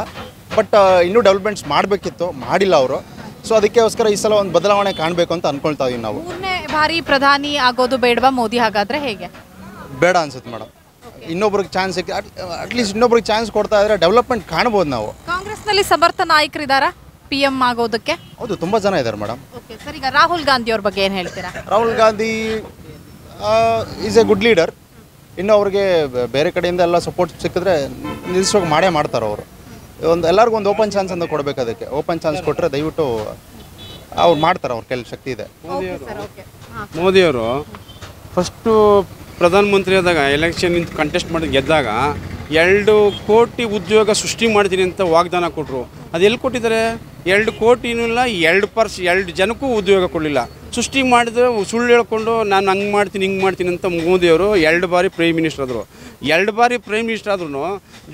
ಬಟ್ ಇನ್ನೂ ಡೆವಲಪ್ಮೆಂಟ್ಸ್ ಮಾಡಬೇಕಿತ್ತು. ಮಾಡಿಲ್ಲ ಅವರು. ಸೊ ಅದಕ್ಕೋಸ್ಕರ ಈ ಸಲ ಒಂದು ಬದಲಾವಣೆ ಕಾಣಬೇಕು ಅಂತ ಅನ್ಕೊಳ್ತಾ ಇದೀವಿ ನಾವು. ಮೂರನೇ ಬಾರಿ ಪ್ರಧಾನಿ ಆಗೋದು ಬೇಡವಾ ಮೋದಿ ಹಾಗಾದ್ರೆ ಹೇಗೆ? ಬೇಡ ಅನ್ಸುತ್ತೆ ಮೇಡಮ್ ಇನ್ನೊಬ್ರಿಗೆ ಚಾನ್ಸ್ ಸಿಕ್ಕಿ ಅಟ್ಲೀಸ್ಟ್ ಇನ್ನೊಬ್ರಿಗೆ ಚಾನ್ಸ್ ಕೊಡ್ತಾ ಇದ್ರೆ ಡೆವಲಪ್ಮೆಂಟ್ ಕಾಣಬಹುದು ನಾವು. ಕಾಂಗ್ರೆಸ್ನಲ್ಲಿ ಸಮರ್ಥ ನಾಯಕರಿದ್ದಾರಾ ಪಿ ಎಂ ಆಗೋದಕ್ಕೆ? ಹೌದು ತುಂಬ ಜನ ಇದ್ದಾರೆ ಮೇಡಮ್ ಓಕೆ ಸರ್ ಈಗ ರಾಹುಲ್ ಗಾಂಧಿ ಅವ್ರ ಬಗ್ಗೆ ಏನು ಹೇಳ್ತೀರಾ? Rahul Gandhi is a good leader ಇನ್ನು ಅವ್ರಿಗೆ ಬೇರೆ ಕಡೆಯಿಂದ ಎಲ್ಲ ಸಪೋರ್ಟ್ ಸಿಕ್ಕಿದ್ರೆ ನಿಲ್ಲಿಸೋಕೆ ಮಾಡೇ ಮಾಡ್ತಾರೆ ಅವರು. ಒಂದು ಎಲ್ಲರಿಗೂ ಒಂದು ಓಪನ್ ಚಾನ್ಸ್ ಅಂತ ಕೊಡಬೇಕು ಅದಕ್ಕೆ. ಓಪನ್ ಚಾನ್ಸ್ ಕೊಟ್ಟರೆ ದಯವಿಟ್ಟು ಅವ್ರು ಮಾಡ್ತಾರೆ ಅವ್ರ ಕೈಲಿ ಶಕ್ತಿ ಇದೆ. ಮೋದಿಯವರು ಫಸ್ಟು ಪ್ರಧಾನಮಂತ್ರಿ ಆದಾಗ ಎಲೆಕ್ಷನ್ ನಿಂತು ಕಂಟೆಸ್ಟ್ ಮಾಡಿ ಗೆದ್ದಾಗ ಎರಡು ಕೋಟಿ ಉದ್ಯೋಗ ಸೃಷ್ಟಿ ಮಾಡ್ತೀನಿ ಅಂತ ವಾಗ್ದಾನ ಕೊಟ್ಟರು ಅದು ಎಲ್ಲಿ ಕೊಟ್ಟಿದ್ದಾರೆ? ಎರಡು ಕೋಟಿನೂ ಇಲ್ಲ, ಎರಡು ಪರ್ಸ್, ಎರಡು ಜನಕ್ಕೂ ಉದ್ಯೋಗ ಕೊಡಲಿಲ್ಲ. ಸೃಷ್ಟಿ ಮಾಡಿದ್ರೆ ಸುಳ್ಳು ಹೇಳ್ಕೊಂಡು ನಾನು ಹಂಗೆ ಮಾಡ್ತೀನಿ, ಹಿಂಗೆ ಮಾಡ್ತೀನಿ ಅಂತ ಮೋದಿಯವರು ಎರಡು ಬಾರಿ ಪ್ರೈಮ್ ಮಿನಿಸ್ಟರ್ ಆದರು. ಎರಡು ಬಾರಿ ಪ್ರೈಮ್ ಮಿನಿಸ್ಟರ್ ಆದ್ರೂ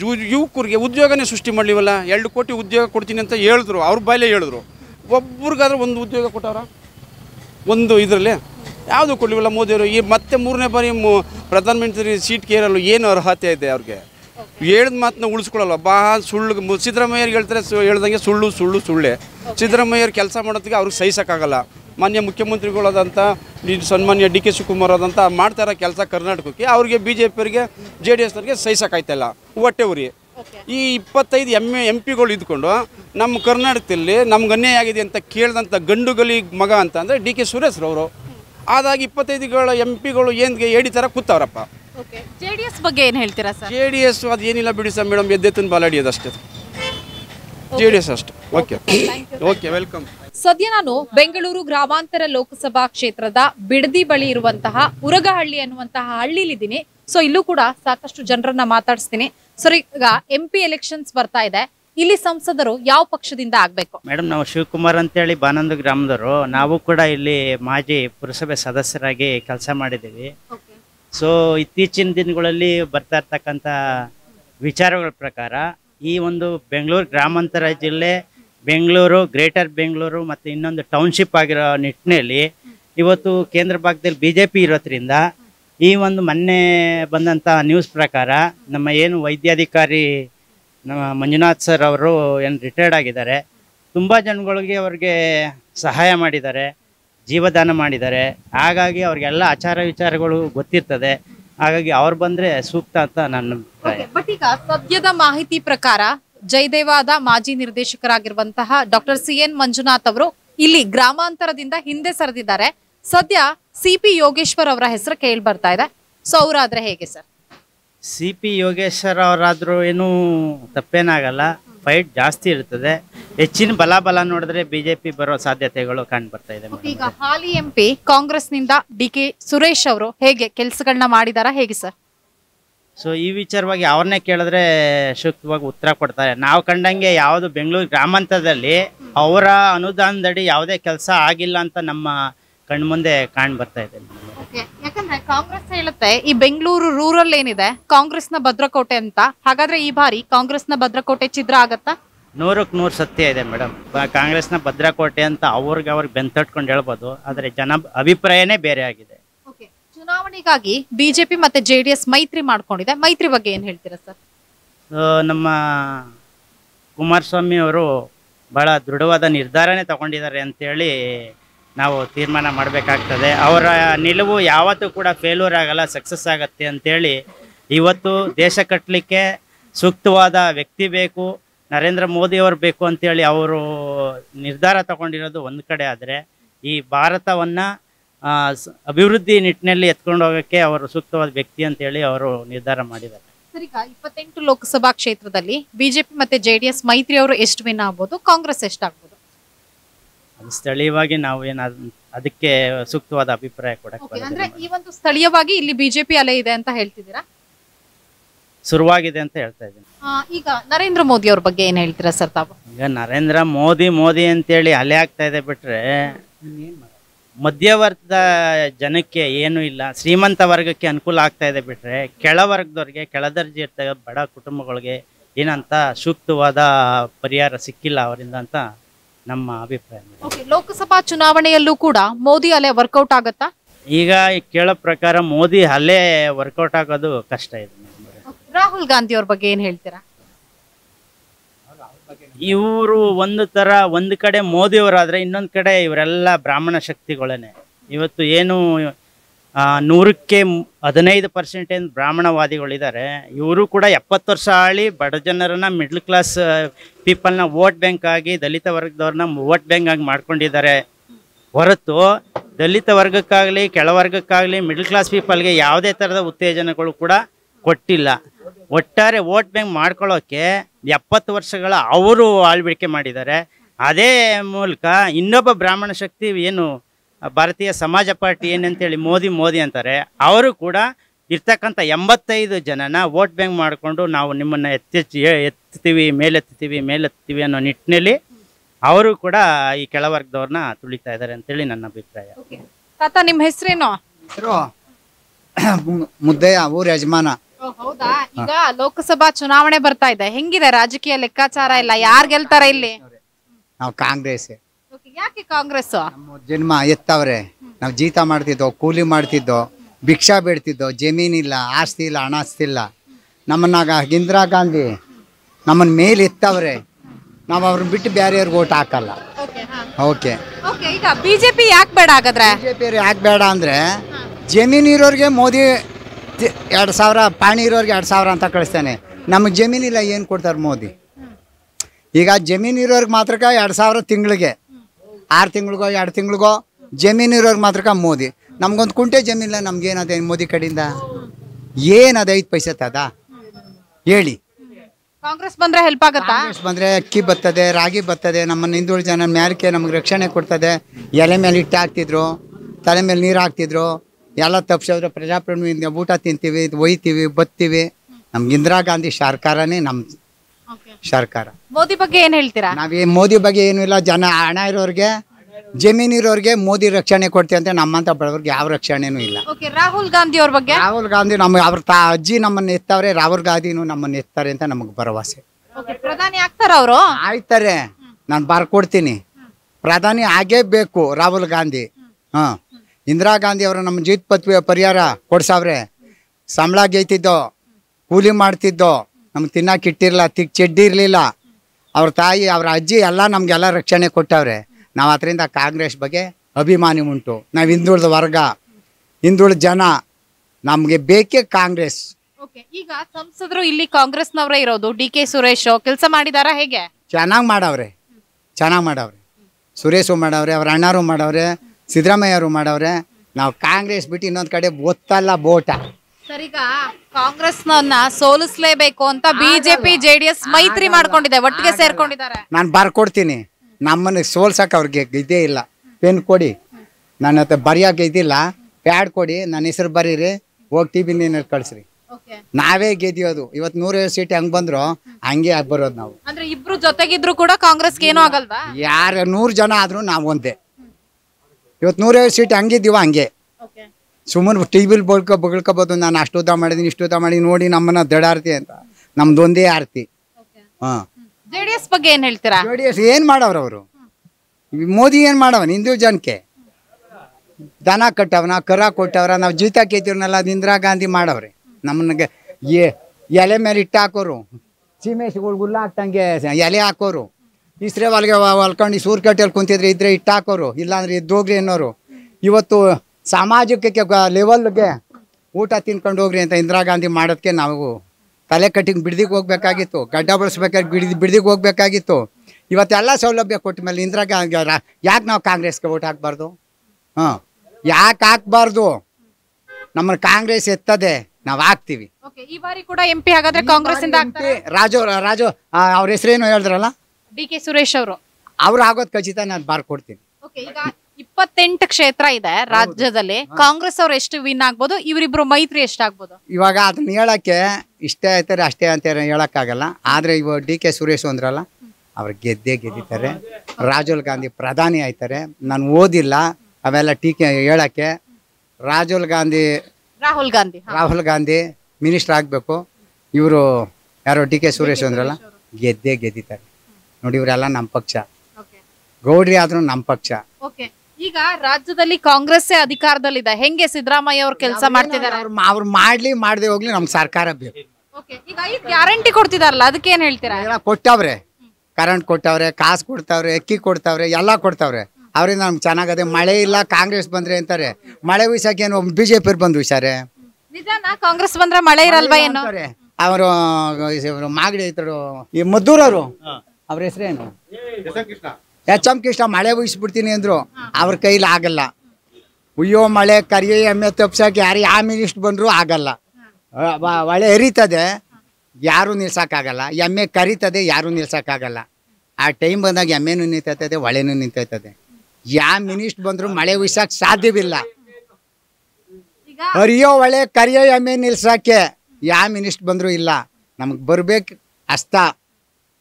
ಯು, ಯುವಕರಿಗೆ ಉದ್ಯೋಗನೇ ಸೃಷ್ಟಿ ಮಾಡಲಿವಲ್ಲ, ಎರಡು ಕೋಟಿ ಉದ್ಯೋಗ ಕೊಡ್ತೀನಿ ಅಂತ ಹೇಳಿದ್ರು, ಅವ್ರ ಬಾಯಲ್ಲೇ ಹೇಳಿದ್ರು. ಒಬ್ರಿಗಾದ್ರೂ ಒಂದು ಉದ್ಯೋಗ ಕೊಟ್ಟವ್ರ? ಒಂದು ಇದರಲ್ಲಿ? ಯಾವುದು ಕೊಡಲಿಲ್ಲ ಮೋದಿಯವರು? ಈ ಮತ್ತೆ ಮೂರನೇ ಬಾರಿ ಮು ಪ್ರಧಾನಮಂತ್ರಿ ಸೀಟ್ ಕೇರಲು ಏನು ಅರ್ಹತೆ ಇದೆ ಅವ್ರಿಗೆ? ಹೇಳಿದ ಮಾತನ್ನ ಉಳಿಸ್ಕೊಳ್ಳಲ್ಲ. ಬಾ ಸುಳ್ಳು ಸಿದ್ದರಾಮಯ್ಯರು ಹೇಳ್ತಾರೆ ಸು ಹೇಳ್ದಂಗೆ ಸುಳ್ಳು ಸುಳ್ಳು ಸುಳ್ಳೆ. ಸಿದ್ದರಾಮಯ್ಯರು ಕೆಲಸ ಮಾಡೋದಕ್ಕೆ ಅವ್ರಿಗೆ ಸಹಿಸೋಕ್ಕಾಗಲ್ಲ. ಮಾನ್ಯ ಮುಖ್ಯಮಂತ್ರಿಗಳಾದಂಥ ಸನ್ಮಾನ್ಯ ಡಿ ಕೆ ಶಿವಕುಮಾರ್ ಆದಂಥ ಮಾಡ್ತಾ ಇರೋ ಕೆಲಸ ಕರ್ನಾಟಕಕ್ಕೆ ಅವ್ರಿಗೆ ಬಿ ಜೆ ಪಿಯವರಿಗೆ ಜೆ ಡಿ ಎಸ್ನವ್ರಿಗೆ ಸಹಿಸೋಕ್ಕಾಯ್ತಲ್ಲ ಹೊಟ್ಟೆ ಉರಿ. ಈ ಇಪ್ಪತ್ತೈದು ಎಂ ಎಂ ಪಿಗಳು ಇದ್ಕೊಂಡು ನಮ್ಮ ಕರ್ನಾಟಕದಲ್ಲಿ ನಮ್ಗೆ ಅನ್ಯಾಯ ಆಗಿದೆ ಅಂತ ಕೇಳಿದಂಥ ಗಂಡುಗಲಿ ಮಗ ಅಂತ ಅಂದರೆ ಡಿ ಕೆ ಸುರೇಶ್ರವರು. ಆದಾಗ ಇಪ್ಪತ್ತೈದುಗಳ ಎಂ ಪಿಗಳು ಏನು ಏಡಿ ಥರ ಕೂತವ್ರಪ್ಪ. ಜೆ ಡಿ ಎಸ್ ಬಗ್ಗೆ ಏನು ಹೇಳ್ತೀರಾ ಸರ್? ಜೆ ಡಿ ಎಸ್ ಅದು ಏನಿಲ್ಲ ಬಿಡಿ ಸರ್ ಮೇಡಮ್ ಎದ್ದೆತ್ತಿನ ಬಾಲಾಡಿಯೋದಷ್ಟೇ ಜೆ ಡಿ ಎಸ್ ಅಷ್ಟೇ. ಓಕೆ. ಓಕೆ. ವೆಲ್ಕಮ್. ಸದ್ಯ ನಾನು ಬೆಂಗಳೂರು ಗ್ರಾಮಾಂತರ ಲೋಕಸಭಾ ಕ್ಷೇತ್ರದ ಬಿಡದಿ ಬಳಿ ಇರುವಂತಹ ಉರಗಹಳ್ಳಿ ಅನ್ನುವಂತಹ ಹಳ್ಳಿಲಿದ್ದೀನಿ. ಸೊ ಇಲ್ಲೂ ಕೂಡ ಸಾಕಷ್ಟು ಜನರನ್ನ ಮಾತಾಡಿಸ್ತೀನಿ. ಸರ್ ಈಗ ಎಂ ಪಿ ಎಲೆಕ್ಷನ್ಸ್ ಬರ್ತಾ ಇದೆ. ಇಲ್ಲಿ ಸಂಸದರು ಯಾವ ಪಕ್ಷದಿಂದ ಆಗ್ಬೇಕು? ಮೇಡಮ್ ನಾವು ಶಿವಕುಮಾರ್ ಅಂತೇಳಿ ಬಾನಂದ ಗ್ರಾಮದವರು. ನಾವು ಕೂಡ ಇಲ್ಲಿ ಮಾಜಿ ಪುರಸಭೆ ಸದಸ್ಯರಾಗಿ ಕೆಲಸ ಮಾಡಿದ್ದೀವಿ. ಸೊ ಇತ್ತೀಚಿನ ದಿನಗಳಲ್ಲಿ ಬರ್ತಾ ಇರ್ತಕ್ಕಂಥ ವಿಚಾರಗಳ ಪ್ರಕಾರ ಈ ಒಂದು ಬೆಂಗಳೂರು ಗ್ರಾಮಾಂತರ ಜಿಲ್ಲೆ ಬೆಂಗಳೂರು ಗ್ರೇಟರ್ ಬೆಂಗಳೂರು ಮತ್ತು ಇನ್ನೊಂದು ಟೌನ್ಶಿಪ್ ಆಗಿರೋ ನಿಟ್ಟಿನಲ್ಲಿ ಇವತ್ತು ಕೇಂದ್ರ ಭಾಗದಲ್ಲಿ ಬಿ ಜೆ ಪಿ ಇರೋದ್ರಿಂದ ಈ ಒಂದು ಮೊನ್ನೆ ಬಂದಂಥ ನ್ಯೂಸ್ ಪ್ರಕಾರ ನಮ್ಮ ಏನು ವೈದ್ಯಾಧಿಕಾರಿ ನಮ್ಮ ಮಂಜುನಾಥ್ ಸರ್ ಅವರು ಏನು ರಿಟೈರ್ಡ್ ಆಗಿದ್ದಾರೆ. ತುಂಬ ಜನಗಳಿಗೆ ಅವ್ರಿಗೆ ಸಹಾಯ ಮಾಡಿದ್ದಾರೆ. ಜೀವದಾನ ಮಾಡಿದ್ದಾರೆ. ಹಾಗಾಗಿ ಅವ್ರಿಗೆಲ್ಲ ಆಚಾರ ವಿಚಾರಗಳು ಗೊತ್ತಿರ್ತದೆ. ಹಾಗಾಗಿ ಅವ್ರು ಬಂದರೆ ಸೂಕ್ತ ಅಂತ ನನ್ನ ಅಭಿಪ್ರಾಯ. ಬಟ್ ಈಗ ಸದ್ಯದ ಮಾಹಿತಿ ಪ್ರಕಾರ ಜಯದೇವಾದ ಮಾಜಿ ನಿರ್ದೇಶಕರಾಗಿರುವಂತಹ ಡಾಕ್ಟರ್ ಸಿ ಎನ್ ಮಂಜುನಾಥ್ ಅವರು ಇಲ್ಲಿ ಗ್ರಾಮಾಂತರದಿಂದ ಹಿಂದೆ ಸರಿದಿದ್ದಾರೆ. ಸದ್ಯ ಸಿ ಪಿ ಯೋಗೇಶ್ವರ್ ಅವರ ಹೆಸರು ಕೇಳಿ ಬರ್ತಾ ಇದೆ. ಸೊ ಅವರಾದ್ರೆ ಹೇಗೆ ಸರ್? ಸಿ ಪಿ ಯೋಗೇಶ್ವರ್ ಅವರಾದರೂ ಏನೂ ತಪ್ಪೇನಾಗಲ್ಲ. ಫೈಟ್ ಜಾಸ್ತಿ ಇರ್ತದೆ. ಹೆಚ್ಚಿನ ಬಲ ಬಲ ನೋಡಿದ್ರೆ ಬಿಜೆಪಿ ಬರೋ ಸಾಧ್ಯತೆಗಳು ಕಂಡು ಬರ್ತಾ ಇದೆ ಈಗ ಹಾಲಿ ಎಂ ಪಿ ಕಾಂಗ್ರೆಸ್ನಿಂದ ಡಿ ಕೆ ಸುರೇಶ್ ಅವರು ಹೇಗೆ ಕೆಲಸಗಳನ್ನ ಮಾಡಿದಾರ ಹೇಗೆ ಸರ್? ಸೊ ಈ ವಿಚಾರವಾಗಿ ಅವ್ರನ್ನೇ ಕೇಳಿದ್ರೆ ಸೂಕ್ತವಾಗಿ ಉತ್ತರ ಕೊಡ್ತಾರೆ. ನಾವು ಕಂಡಂಗೆ ಯಾವುದು ಬೆಂಗಳೂರು ಗ್ರಾಮಾಂತರದಲ್ಲಿ ಅವರ ಅನುದಾನದಡಿ ಯಾವುದೇ ಕೆಲಸ ಆಗಿಲ್ಲ ಅಂತ ನಮ್ಮ ಕಣ್ಮುಂದೆ ಕಾಣ್ ಬರ್ತಾ ಇದೆ ಯಾಕಂದ್ರೆ ಕಾಂಗ್ರೆಸ್ ಹೇಳುತ್ತೆ ಈ ಬೆಂಗಳೂರು ರೂರಲ್ ಏನಿದೆ ಕಾಂಗ್ರೆಸ್ನ ಭದ್ರಕೋಟೆ ಅಂತ. ಹಾಗಾದ್ರೆ ಈ ಬಾರಿ ಕಾಂಗ್ರೆಸ್ನ ಭದ್ರಕೋಟೆ ಛಿದ್ರ ಆಗತ್ತಾ? ನೂರಕ್ಕೆ ನೂರು ಸತ್ಯ ಇದೆ ಮೇಡಮ್ ಕಾಂಗ್ರೆಸ್ನ ಭದ್ರಕೋಟೆ ಅಂತ ಅವ್ರಿಗೆ ಅವ್ರಿಗೆ ಬೆಂತಟ್ಕೊಂಡು ಹೇಳ್ಬೋದು ಆದ್ರೆ ಜನ ಅಭಿಪ್ರಾಯನೇ ಬೇರೆ ಆಗಿದೆ. ಚುನಾವಣೆಗಾಗಿ ಬಿಜೆಪಿ ಮತ್ತೆ ಜೆಡಿಎಸ್ ಮೈತ್ರಿ ಮಾಡ್ಕೊಂಡಿದೆ. ಮೈತ್ರಿ ಬಗ್ಗೆ ಏನ್ ಹೇಳ್ತೀರಾ ಸರ್? ನಮ್ಮ ಕುಮಾರಸ್ವಾಮಿ ಅವರು ಬಹಳ ದೃಢವಾದ ನಿರ್ಧಾರನೇ ತಗೊಂಡಿದ್ದಾರೆ ಅಂತೇಳಿ ನಾವು ತೀರ್ಮಾನ ಮಾಡಬೇಕಾಗ್ತದೆ. ಅವರ ನಿಲುವು ಯಾವತ್ತೂ ಕೂಡ ಫೇಲ್ಯೂರ್ ಆಗಲ್ಲ ಸಕ್ಸಸ್ ಆಗತ್ತೆ ಅಂತೇಳಿ ಇವತ್ತು ದೇಶ ಕಟ್ಟಲಿಕ್ಕೆ ಸೂಕ್ತವಾದ ವ್ಯಕ್ತಿ ಬೇಕು, ನರೇಂದ್ರ ಮೋದಿಯವರು ಬೇಕು ಅಂತೇಳಿ ಅವರು ನಿರ್ಧಾರ ತಗೊಂಡಿರೋದು ಒಂದು ಕಡೆ ಆದರೆ ಈ ಭಾರತವನ್ನು ಅಭಿವೃದ್ಧಿ ನಿಟ್ಟಿನಲ್ಲಿ ಎತ್ಕೊಂಡು ಹೋಗೋಕ್ಕೆ ಅವರು ಸೂಕ್ತವಾದ ವ್ಯಕ್ತಿ ಅಂತೇಳಿ ಅವರು ನಿರ್ಧಾರ ಮಾಡಿದ್ದಾರೆ. ಈಗ ಇಪ್ಪತ್ತೆಂಟು ಲೋಕಸಭಾ ಕ್ಷೇತ್ರದಲ್ಲಿ ಬಿಜೆಪಿ ಮತ್ತೆ ಜೆಡಿಎಸ್ ಮೈತ್ರಿ ಅವರು ಎಷ್ಟು ವಿನ್ ಆಗ್ಬೋದು, ಕಾಂಗ್ರೆಸ್ ಎಷ್ಟಾಗ್ಬೋದು? ಅದು ಸ್ಥಳೀಯವಾಗಿ ನಾವು ಏನಾದ್ರು ಅದಕ್ಕೆ ಸೂಕ್ತವಾದ ಅಭಿಪ್ರಾಯ ಕೊಡಕ್ಕೆ Okay, ಅಂದ್ರೆ. ಈ ಒಂದು ಸ್ಥಳೀಯವಾಗಿ ಇಲ್ಲಿ ಬಿಜೆಪಿ ಅಲೆ ಇದೆ ಅಂತ ಹೇಳ್ತಿದ್ದೀರಾ? ಶುರುವಾಗಿದೆ ಅಂತ ಹೇಳ್ತಾ ಇದ್ದೀನಿ. ಆ, ಈಗ ನರೇಂದ್ರ ಮೋದಿ ಅವ್ರ ಬಗ್ಗೆ ಏನ್ ಹೇಳ್ತೀರಾ ಸರ್ ತಾವು? ಈಗ ನರೇಂದ್ರ ಮೋದಿ ಮೋದಿ ಅಂತೇಳಿ ಅಲೆ ಆಗ್ತಾ ಇದೆ ಬಿಟ್ರೆ ಮಧ್ಯವರ್ಗದ ಜನಕ್ಕೆ ಏನು ಇಲ್ಲ. ಶ್ರೀಮಂತ ವರ್ಗಕ್ಕೆ ಅನುಕೂಲ ಆಗ್ತಾ ಇದೆ ಬಿಟ್ರೆ ಕೆಳವರ್ಗದವ್ರಿಗೆ ಕೆಳದರ್ಜೆ ಇರ್ತಕ್ಕ ಬಡ ಕುಟುಂಬಗಳಿಗೆ ಏನಂತ ಸೂಕ್ತವಾದ ಪರಿಹಾರ ಸಿಕ್ಕಿಲ್ಲ ಅವರಿಂದ ಅಂತ ನಮ್ಮ ಅಭಿಪ್ರಾಯ ಓಕೆ ಲೋಕಸಭಾ ಚುನಾವಣೆಯಲ್ಲೂ ಕೂಡ ಮೋದಿ ಅಲೆ ವರ್ಕೌಟ್ ಆಗತ್ತಾ? ಈಗ ಕೇಳೋ ಪ್ರಕಾರ ಮೋದಿ ಅಲೆ ವರ್ಕೌಟ್ ಆಗೋದು ಕಷ್ಟ ಇದೆ. ರಾಹುಲ್ ಗಾಂಧಿ ಅವ್ರ ಬಗ್ಗೆ ಏನ್ ಹೇಳ್ತೀರಾ? ಇವರು ಒಂದು ತರ ಒಂದು ಕಡೆ ಮೋದಿಯವರಾದ್ರೆ ಇನ್ನೊಂದು ಕಡೆ ಇವರೆಲ್ಲ ಬ್ರಾಹ್ಮಣ ಶಕ್ತಿಗಳೇನೆ. ಇವತ್ತು ಏನು ನೂರಕ್ಕೆ ಹದಿನೈದು ಪರ್ಸೆಂಟ್ ಏನು ಬ್ರಾಹ್ಮಣವಾದಿಗಳಿದ್ದಾರೆ. ಇವರು ಕೂಡ ಎಪ್ಪತ್ತು ವರ್ಷ ಆಳಿ ಬಡ ಜನರನ್ನ ಮಿಡ್ಲ್ ಕ್ಲಾಸ್ ಪೀಪಲ್ನ ವೋಟ್ ಬ್ಯಾಂಕ್ ಆಗಿ, ದಲಿತ ವರ್ಗದವ್ರನ್ನ ವೋಟ್ ಬ್ಯಾಂಕ್ ಆಗಿ ಮಾಡ್ಕೊಂಡಿದ್ದಾರೆ. ಹೊರತು ದಲಿತ ವರ್ಗಕ್ಕಾಗಲಿ ಕೆಳವರ್ಗಕ್ಕಾಗಲಿ ಮಿಡ್ಲ್ ಕ್ಲಾಸ್ ಪೀಪಲ್ಗೆ ಯಾವುದೇ ಥರದ ಉತ್ತೇಜನಗಳು ಕೂಡ ಕೊಟ್ಟಿಲ್ಲ. ಒಟ್ಟಾರೆ ವೋಟ್ ಬ್ಯಾಂಕ್ ಮಾಡ್ಕೊಳ್ಳೋಕ್ಕೆ ಎಪ್ಪತ್ತು ವರ್ಷಗಳ ಅವರು ಆಳ್ವಿಕೆ ಮಾಡಿದ್ದಾರೆ. ಅದೇ ಮೂಲಕ ಇನ್ನೊಬ್ಬ ಬ್ರಾಹ್ಮಣ ಶಕ್ತಿ ಏನು ಭಾರತೀಯ ಸಮಾಜ ಪಾರ್ಟಿ ಏನಂತೇಳಿ ಮೋದಿ ಮೋದಿ ಅಂತಾರೆ ಅವರು ಕೂಡ ಇರ್ತಕ್ಕಂಥ ಎಂಬತ್ತೈದು ಜನನ ವೋಟ್ ಬ್ಯಾಂಕ್ ಮಾಡಿಕೊಂಡು ನಾವು ನಿಮ್ಮನ್ನು ಎತ್ತಿ ಎತ್ತೀವಿ ಮೇಲೆತ್ತೀವಿ ಮೇಲೆತ್ತೀವಿ ಅನ್ನೋ ನಿಟ್ಟಿನಲ್ಲಿ ಅವರು ಕೂಡ ಈ ಕೆಳವರ್ಗದವ್ರನ್ನ ತುಳಿತಾ ಇದ್ದಾರೆ ಅಂತೇಳಿ ನನ್ನ ಅಭಿಪ್ರಾಯ. ತಾತ ನಿಮ್ಮ ಹೆಸರೇನು? ಮುದ್ದೆಯ ಮುದ್ದಯ್ಯ ಊರ ಯಜಮಾನ. ಹೌದಾ? ಈಗ ಲೋಕಸಭಾ ಚುನಾವಣೆ ಬರ್ತಾ ಇದೆ. ಹೆಂಗಿದೆ? ರಾಜಕೀಯ ಲೆಕ್ಕಾಚಾರ ಇಲ್ಲ? ಯಾರ್ ಗೆಲ್ತಾರೆ ಇಲ್ಲಿ? ನಾವು ಕಾಂಗ್ರೆಸ್ ಯಾಕೆ ಕಾಂಗ್ರೆಸ್ ಜನ್ಮ ಎತ್ತವ್ರೆ. ನಾವು ಜೀತ ಮಾಡ್ತಿದ್ದೋ ಕೂಲಿ ಮಾಡ್ತಿದ್ದೋ ಭಿಕ್ಷಾ ಬೇಡ್ತಿದ್ದೋ ಜಮೀನಿಲ್ಲ ಆಸ್ತಿ ಇಲ್ಲ ಆಸ್ತಿ ಇಲ್ಲ. ನಮ್ಮನ್ನಾಗ ಇಂದಿರಾ ಗಾಂಧಿ ನಮ್ಮನ್ನ ಮೇಲೆ ಎತ್ತವ್ರೆ. ನಾವು ಅವ್ರನ್ನ ಬಿಟ್ಟು ಬೇರೆಯವ್ರಿಗೆ ಓಟ್ ಹಾಕಲ್ಲ. Okay okay. ಈಗ ಬಿಜೆಪಿ ಯಾಕೆ ಬೇಡ ಹಾಗಾದ್ರೆ? ಬಿ ಜೆ ಪಿ ಯಾಕೆ ಬೇಡ ಅಂದರೆ ಜಮೀನು ಇರೋರಿಗೆ ಮೋದಿ ಎರಡು ಸಾವಿರ ಪಾಣಿ ಇರೋರಿಗೆ ಎರಡು ಸಾವಿರ ಅಂತ ಕಳಿಸ್ತಾನೆ. ನಮಗೆ ಜಮೀನಿಲ್ಲ ಏನು ಕೊಡ್ತಾರೆ ಮೋದಿ? ಈಗ ಜಮೀನು ಇರೋರಿಗೆ ಮಾತ್ರ ಎರಡು ಸಾವಿರ ತಿಂಗಳಿಗೆ. ಆರು ತಿಂಗಳಿಗೋ ಎರಡು ತಿಂಗಳಿಗೋ ಜಮೀನು ಇರೋರು ಮಾತ್ರ ಮೋದಿ. ನಮ್ಗೊಂದು ಕುಂಟೆ ಜಮೀನಿಲ್ಲ ನಮ್ಗೇನದ ಮೋದಿ ಕಡೆಯಿಂದ? ಏನದ ಐದು ಪೈಸೆ ತದ? ಹೇಳಿ. ಕಾಂಗ್ರೆಸ್ ಬಂದ್ರೆ ಹೆಲ್ಪ್ ಆಗುತ್ತೆ? ಕಾಂಗ್ರೆಸ್ ಬಂದ್ರೆ ಅಕ್ಕಿ ಬರ್ತದೆ ರಾಗಿ ಬರ್ತದೆ ನಮ್ಮ ಹಿಂದುಳಿದ ಜನ ಮ್ಯಾರಿಕೆ ನಮ್ಗೆ ರಕ್ಷಣೆ ಕೊಡ್ತದೆ. ಎಲೆ ಮೇಲೆ ಇಟ್ಟು ಹಾಕ್ತಿದ್ರು ತಲೆ ಮೇಲೆ ನೀರು ಹಾಕ್ತಿದ್ರು. ಎಲ್ಲ ತಪ್ಪಿಸಿದ್ರೆ ಪ್ರಜಾಪ್ರಭುತ್ವ ಊಟ ತಿಂತೀವಿ ಒಯ್ತೀವಿ ಬತ್ತೀವಿ. ನಮ್ಗೆ ಇಂದಿರಾ ಗಾಂಧಿ ಸರ್ಕಾರನೇ ನಮ್ಮ ಸರ್ಕಾರ. ಮೋದಿ ಬಗ್ಗೆ ಏನ್ ಹೇಳ್ತೀರಾ? ನಾವೇ ಮೋದಿ ಬಗ್ಗೆ ಏನು ಇಲ್ಲ ಜನ ಹಣ ಇರೋರಿಗೆ ಜಮೀನ್ ಇರೋರಿಗೆ ಮೋದಿ ರಕ್ಷಣೆ ಕೊಡ್ತೀವಿ ಅಂತ ನಮ್ಮಂತ ಬಡವ್ರಿಗೆ ಯಾವ ರಕ್ಷಣೆನೂ ಇಲ್ಲ. ಓಕೆ ರಾಹುಲ್ ಗಾಂಧಿ ಅವ್ರ ಬಗ್ಗೆ? ರಾಹುಲ್ ಗಾಂಧಿ ನಮ್ಗೆ ಅವ್ರ ತಾ ಅಜ್ಜಿ ನಮ್ಮನ್ನ ಎತ್ತವ್ರೆ ರಾಹುಲ್ ಗಾಂಧಿನು ನಮ್ಮನ್ನ ಎತ್ತಾರೆ ಅಂತ ನಮಗೆ ಭರವಸೆ. ಪ್ರಧಾನಿ ಆಗ್ತಾರ ಅವರು? ಆಯ್ತಾರೆ ನಾನು ಬರ್ಕೊಡ್ತೀನಿ. ಪ್ರಧಾನಿ ಆಗೇ ಬೇಕು ರಾಹುಲ್ ಗಾಂಧಿ. ಹಾಂ. ಇಂದಿರಾ ಗಾಂಧಿ ಅವರು ನಮ್ಮ ಜೀತ್ ಪತ್ವಿ ಪರಿಹಾರ ಕೊಡ್ಸಾವ್ರೆ. ಸಂಬಳ ಗೈತಿದ್ದೋ ಕೂಲಿ ಮಾಡ್ತಿದ್ದೋ ನಮ್ಗೆ ತಿನ್ನಕ್ಕೆ ಇಟ್ಟಿರಲಿಲ್ಲ ತಿಕ್ ಚಡ್ಡಿ ಇರಲಿಲ್ಲ. ಅವ್ರ ತಾಯಿ ಅವ್ರ ಅಜ್ಜಿ ಎಲ್ಲ ನಮಗೆಲ್ಲ ರಕ್ಷಣೆ ಕೊಟ್ಟವ್ರೆ. ನಾವು ಅದರಿಂದ ಕಾಂಗ್ರೆಸ್ ಬಗ್ಗೆ ಅಭಿಮಾನಿ ಉಂಟು. ನಾವು ಹಿಂದುಳಿದ ವರ್ಗ ಹಿಂದುಳಿದ ಜನ ನಮಗೆ ಬೇಕೇ ಕಾಂಗ್ರೆಸ್. ಓಕೆ ಈಗ ಸಂಸದರು ಇಲ್ಲಿ ಕಾಂಗ್ರೆಸ್ನವರೇ ಇರೋದು. ಡಿ ಕೆ ಸುರೇಶ್ ಕೆಲಸ ಮಾಡಿದಾರ ಹೇಗೆ? ಚೆನ್ನಾಗಿ ಮಾಡವ್ರೆ. ಚೆನ್ನಾಗಿ ಮಾಡವ್ರೆ. ಸುರೇಶು ಮಾಡವ್ರೆ ಅವ್ರ ಅಣ್ಣಾರು ಮಾಡವ್ರೆ ಸಿದ್ದರಾಮಯ್ಯರು ಮಾಡವ್ರೆ. ನಾವು ಕಾಂಗ್ರೆಸ್ ಬಿಟ್ಟು ಇನ್ನೊಂದು ಕಡೆ ಒತ್ತಲ್ಲ ಬೋಟ. ಸರ್ ಕಾಂಗ್ರೆಸ್ ಕಾಂಗ್ರೆಸ್ನನ್ನ ಸೋಲಿಸ್ಲೇಬೇಕು ಅಂತ ಬಿಜೆಪಿ ಜೆಡಿಎಸ್ ಮೈತ್ರಿ ಮಾಡ್ಕೊಂಡಿದೆ ಒಟ್ಟಿಗೆ ಸೇರ್ಕೊಂಡಿದ್ದಾರೆ. ನಾನು ಬರ್ಕೊಡ್ತೀನಿ. ನಮ್ಮನ್ನ ಸೋಲ್ಸಕ್ಕೆ ಅವ್ರಿಗೆ ಇದೇ ಇಲ್ಲ. ಪೆನ್ ಕೊಡಿ. ನನ್ನ ಹತ್ರ ಬರೆಯೋಕೆ ಇದಿಲ್ಲ. ಪ್ಯಾಡ್ ಕೊಡಿ. ನನ್ನ ಹೆಸರು ಬರೀರಿ. ಹೋಗ್ತೀವಿ ನೀನು ಕಳಿಸ್ರಿ. ನಾವೇ ಗೆದಿಯೋದು. ಇವತ್ತು ನೂರೈವತ್ತು ಸೀಟ್ ಹಂಗ್ ಬಂದ್ರು ಹಂಗೆ ಬರೋದು ನಾವು. ಅಂದ್ರೆ ಇಬ್ರು ಜೊತೆಗಿದ್ರು ಕೂಡ ಕಾಂಗ್ರೆಸ್ ಏನೂ ಆಗಲ್ವಾ? ಯಾರ ನೂರ್ ಜನ ಆದ್ರೂ ನಾವು ಒಂದೇ. ಇವತ್ತು ನೂರೈವತ್ತು ಸೀಟ್ ಹಂಗಿದ್ದೀವ ಹಂಗೆ. ಸುಮ್ಮನೆ ಟಿ ವಿಲಿ ಬಳ್ಕೊ ಬಗಳ್ಕೊಬೋದು ನಾನು ಅಷ್ಟು ಉದ್ದ ಮಾಡಿದ್ದೀನಿ ಇಷ್ಟು ಉದ್ದ ಮಾಡಿ ನೋಡಿ ನಮ್ಮನ್ನ ದಡಾರ್ತಿ ಅಂತ. ನಮ್ದೊಂದೇ ಆರ್ತಿ. ಹಾಂ. ಜೆಡಿಎಸ್ ಬಗ್ಗೆ ಏನ್ ಹೇಳ್ತೀರಾ? ಜೆ ಡಿ ಎಸ್ ಏನು ಮಾಡವ್ರು ಅವರು? ಮೋದಿ ಏನು ಮಾಡವನ್? ಹಿಂದೂ ಜನಕ್ಕೆ. ದನ ಕಟ್ಟವನ ಕರ ಕೊಟ್ಟವ್ರ ನಾವು ಜೀತ ಕೇತಿವ್ರನ್ನೆಲ್ಲ ಅದು ಇಂದಿರಾ ಗಾಂಧಿ ಮಾಡವ್ರೆ. ನಮ್ಮನ್ಗೆ ಏ ಎಲೆ ಮೇಲೆ ಇಟ್ಟು ಹಾಕೋರು. ಸೀಮೆಸಿಗಳು ಗುಲ್ಲ ಹಾಕ್ತಂಗೆ ಎಲೆ ಹಾಕೋರು. ಇಸ್ರೆ ಹೊಲ್ಗೆ ಹೊಲ್ಕೊಂಡು ಸೂರ್ ಕಟ್ಟೆಯಲ್ಲಿ ಕುಂತಿದ್ರೆ ಇದ್ರೆ ಇಟ್ಟು ಹಾಕೋರು. ಇಲ್ಲಾಂದ್ರೆ ಎದ್ದೋಗ್ರಿ ಅನ್ನೋರು. ಇವತ್ತು ಸಾಮಾಜಿಕಕ್ಕೆ ಲೆವೆಲ್ಗೆ ಊಟ ತಿನ್ಕೊಂಡು ಹೋಗ್ರಿ ಅಂತ ಇಂದಿರಾ ಗಾಂಧಿ ಮಾಡೋದಕ್ಕೆ ನಾವು ತಲೆ ಕಟ್ಟಿಗೆ ಬಿಡ್ದಿಗೆ ಹೋಗ್ಬೇಕಾಗಿತ್ತು ಗಡ್ಡ ಬಳಸ್ಬೇಕಾದ್ರೆ ಬಿಡ್ದಿ ಬಿಡ್ದಿಗೆ ಹೋಗ್ಬೇಕಾಗಿತ್ತು. ಇವತ್ತೆಲ್ಲ ಸೌಲಭ್ಯ ಕೊಟ್ಟ ಮೇಲೆ ಇಂದಿರಾ ಗಾಂಧಿ ಯಾಕೆ ನಾವು ಕಾಂಗ್ರೆಸ್ಗೆ ಓಟ್ ಹಾಕ್ಬಾರ್ದು? ಹಾಂ ಯಾಕೆ ಹಾಕ್ಬಾರ್ದು? ನಮ್ಮನ್ನು ಕಾಂಗ್ರೆಸ್ ಎತ್ತದೆ ನಾವು ಹಾಕ್ತೀವಿ. ಈ ಬಾರಿ ಕೂಡ ಎಂ ಪಿ ಹಾಗಾದ್ರೆ ಕಾಂಗ್ರೆಸ್ ರಾಜು ರಾಜು ಅವ್ರ ಹೆಸರೇನು ಹೇಳಿದ್ರಲ್ಲ? ಡಿ ಕೆ ಸುರೇಶ್ ಅವರು. ಅವ್ರು ಆಗೋದು ಖಚಿತ ನಾನು ಬಾರ್ಕೊಡ್ತೀನಿ ಇಪ್ಪತ್ತೆಂಟು ಕ್ಷೇತ್ರ ಇದೆ ರಾಜ್ಯದಲ್ಲಿ. ಕಾಂಗ್ರೆಸ್ ಅವ್ರು ಎಷ್ಟು ವಿನ್ ಆಗ್ಬೋದು ಇವರಿಬ್ರು ಮೈತ್ರಿ ಎಷ್ಟಾಗ್ಬೋದು ಇವಾಗ ಅದನ್ನ ಹೇಳಕ್ಕೆ ಇಷ್ಟೇ ಆಯ್ತಾರೆ ಅಷ್ಟೇ ಅಂತ ಹೇಳಕ್ಕಾಗಲ್ಲ. ಆದ್ರೆ ಇವಾಗ ಡಿ ಕೆ ಸುರೇಶ್ ಅಂದ್ರಲ್ಲ ಅವ್ರು ಗೆದ್ದೇ ಗೆದ್ದಿದ್ದಾರೆ. ರಾಜುಲ್ ಗಾಂಧಿ ಪ್ರಧಾನಿ ಆಯ್ತಾರೆ. ನಾನು ಓದಿಲ್ಲ ಅವೆಲ್ಲ ಟೀಕೆ ಹೇಳಕ್ಕೆ. ರಾಜುಲ್ ಗಾಂಧಿ ರಾಹುಲ್ ಗಾಂಧಿ ರಾಹುಲ್ ಗಾಂಧಿ ಮಿನಿಸ್ಟರ್ ಆಗಬೇಕು. ಇವರು ಯಾರು ಡಿ ಕೆ ಸುರೇಶ್ ಅಂದ್ರಲ್ಲ ಗೆದ್ದೇ ಗೆದ್ದಿದ್ದಾರೆ. ನೋಡಿ ಇವರೆಲ್ಲ ನಮ್ಮ ಪಕ್ಷ. ಗೌಡ್ರಿ ಆದ್ರೂ ನಮ್ಮ ಪಕ್ಷ. ಈಗ ರಾಜ್ಯದಲ್ಲಿ ಕಾಂಗ್ರೆಸ್ ಅಧಿಕಾರದಲ್ಲಿದೆ. ಹೆಂಗೆ ಸಿದ್ದರಾಮಯ್ಯ ಅವ್ರು ಕೆಲಸ ಮಾಡ್ತಿದ್ದಾರೆ ಅವ್ರು ಅವ್ರು ಮಾಡ್ಲಿ ಮಾಡದೆ ಹೋಗ್ಲಿ ನಮ್ ಸರ್ಕಾರ ಬೇಕು. ಈಗ ಐದು ಗ್ಯಾರಂಟಿ ಕೊಡ್ತಿದಾರಲ್ಲ ಅದಕ್ಕೆ ಏನ್ ಹೇಳ್ತೀರಾ? ಎಲ್ಲ ಕೊಟ್ಟವ್ರೆ. ಕರೆಂಟ್ ಕೊಟ್ಟವ್ರೆ ಕಾಸ್ ಕೊಡ್ತಾವ್ರೆ ಅಕ್ಕಿ ಕೊಡ್ತಾವ್ರೆ ಎಲ್ಲ ಕೊಡ್ತಾವ್ರೆ. ಅವರಿಂದ ನಮ್ಗೆ ಚೆನ್ನಾಗದೆ ಮಳೆ ಇಲ್ಲ ಕಾಂಗ್ರೆಸ್ ಬಂದ್ರೆ ಅಂತಾರೆ. ಮಳೆ ಉಯ್ಸಕ್ಕೆ ಏನು ಬಿ ಜೆ ಪಿ ಬಂದು ಉಯ್ಸಾರೆ ನಿಜನಾ? ಕಾಂಗ್ರೆಸ್ ಬಂದ್ರೆ ಮಳೆ ಇರಲ್ವಾ ಏನು? ಅವರು ಮಾಗಡಿ ಐತರು ಈ ಮದ್ದೂರವರು ಅವ್ರ ಹೆಸರೇನು? ಎಚ್ ಎಂ ಕೃಷ್ಣ ಮಳೆ ಉಯಿಸ್ಬಿಡ್ತೀನಿ ಅಂದ್ರು. ಅವ್ರ ಕೈಲಿ ಆಗಲ್ಲ. ಉಯ್ಯೋ ಮಳೆ ಕರಿಯೋ ಎಮ್ಮೆ ತಪ್ಸಕ್ಕೆ ಯಾರು ಯಾವ ಮಿನಿಸ್ಟ್ ಬಂದರೂ ಆಗಲ್ಲ. ಹೊಳೆ ಎರಿತದೆ. ಯಾರೂ ನಿಲ್ಸೋಕ್ಕಾಗಲ್ಲ. ಎಮ್ಮೆ ಕರಿತದೆ ಯಾರೂ ನಿಲ್ಸೋಕ್ಕಾಗಲ್ಲ. ಆ ಟೈಮ್ ಬಂದಾಗ ಎಮ್ಮೆನೂ ನಿಂತೈತದೆ ಹೊಳೆನೂ ನಿಂತೈತದೆ. ಯಾವ ಮಿನಿಸ್ಟ್ ಬಂದರೂ ಮಳೆ ಉಯ್ಸಕ್ಕೆ ಸಾಧ್ಯವಿಲ್ಲ. ಹರಿಯೋ ಹೊಳೆ ಕರಿಯೋ ಎಮ್ಮೆ ನಿಲ್ಸಕ್ಕೆ ಯಾವ ಮಿನಿಸ್ಟ್ ಬಂದರೂ ಇಲ್ಲ. ನಮಗೆ ಬರ್ಬೇಕು ಅಸ್ತ.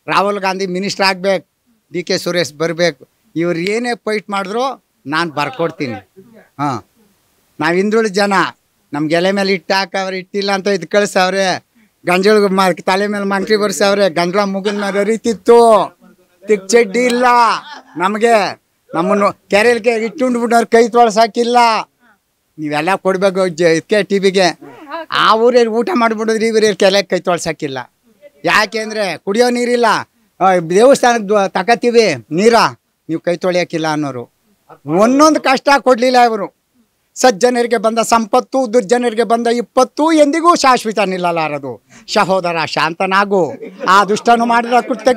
ರಾಹುಲ್ ಗಾಂಧಿ ಮಿನಿಸ್ಟರ್ ಆಗ್ಬೇಕು. ಡಿ ಕೆ ಸುರೇಶ್ ಬರಬೇಕು, ಇವ್ರು ಏನೇ ಫೈಟ್ ಮಾಡಿದ್ರು ನಾನು ಬರ್ಕೊಡ್ತೀನಿ. ಹಾಂ. ನಾವು ಹಿಂದುಳಿದ ಜನ, ನಮ್ಗೆ ಎಲೆ ಮೇಲೆ ಇಟ್ಟು ಹಾಕವ್ರೆ ಇಟ್ಟಿಲ್ಲ ಅಂತ ಇದು ಕಳಿಸವ್ರೆ, ಗಂಜಳ ಮ ತಲೆ ಮೇಲೆ ಮಂಕ್ರಿ ಬರ್ಸವ್ರೆ, ಗಂಜಳ ಮುಗಿದ ಮೇಲೆ ಅರಿತಿತ್ತು ತಿಕ್ ಚಡ್ಡಿ ಇಲ್ಲ. ನಮಗೆ ನಮ್ಮನ್ನು ಕೆರೆಯಲ್ಲಿ ಇಟ್ಟುಂಡ್ಬಿಟ್ಟವ್ರು ಕೈ ತೊಳ್ಸಾಕಿಲ್ಲ. ನೀವೆಲ್ಲ ಕೊಡಬೇಕು ಇದಕ್ಕೆ ಟಿ ವಿಗೆ. ಆ ಊರಲ್ಲಿ ಊಟ ಮಾಡ್ಬಿಡಿದ್ರಿ ಇವ್ರೇ ಕೆಲೆ ಕೈ ತೊಳ್ಸಕ್ಕಿಲ್ಲ ಯಾಕೆಂದ್ರೆ ಕುಡಿಯೋ ನೀರಿಲ್ಲ. ದೇವಸ್ಥಾನಕ್ಕೆ ದ್ವ- ತಕತೀವಿ, ನೀರ. ನೀವು ಕೈ ತೊಳೆಯೋಕ್ಕಿಲ್ಲ ಅನ್ನೋರು. ಒಂದೊಂದು ಕಷ್ಟ ಕೊಡಲಿಲ್ಲ ಇವರು. ಸಜ್ಜನರಿಗೆ ಬಂದ ಸಂಪತ್ತು, ದುರ್ಜನರಿಗೆ ಬಂದ ಇಪ್ಪತ್ತು, ಎಂದಿಗೂ ಶಾಶ್ವತ ನಿಲ್ಲಲಾರದು. ಸಹೋದರ, ಶಾಂತನಾಗು. ಆ ದುಷ್ಟನು ಮಾಡಿದ ಕೃತ್ಯ,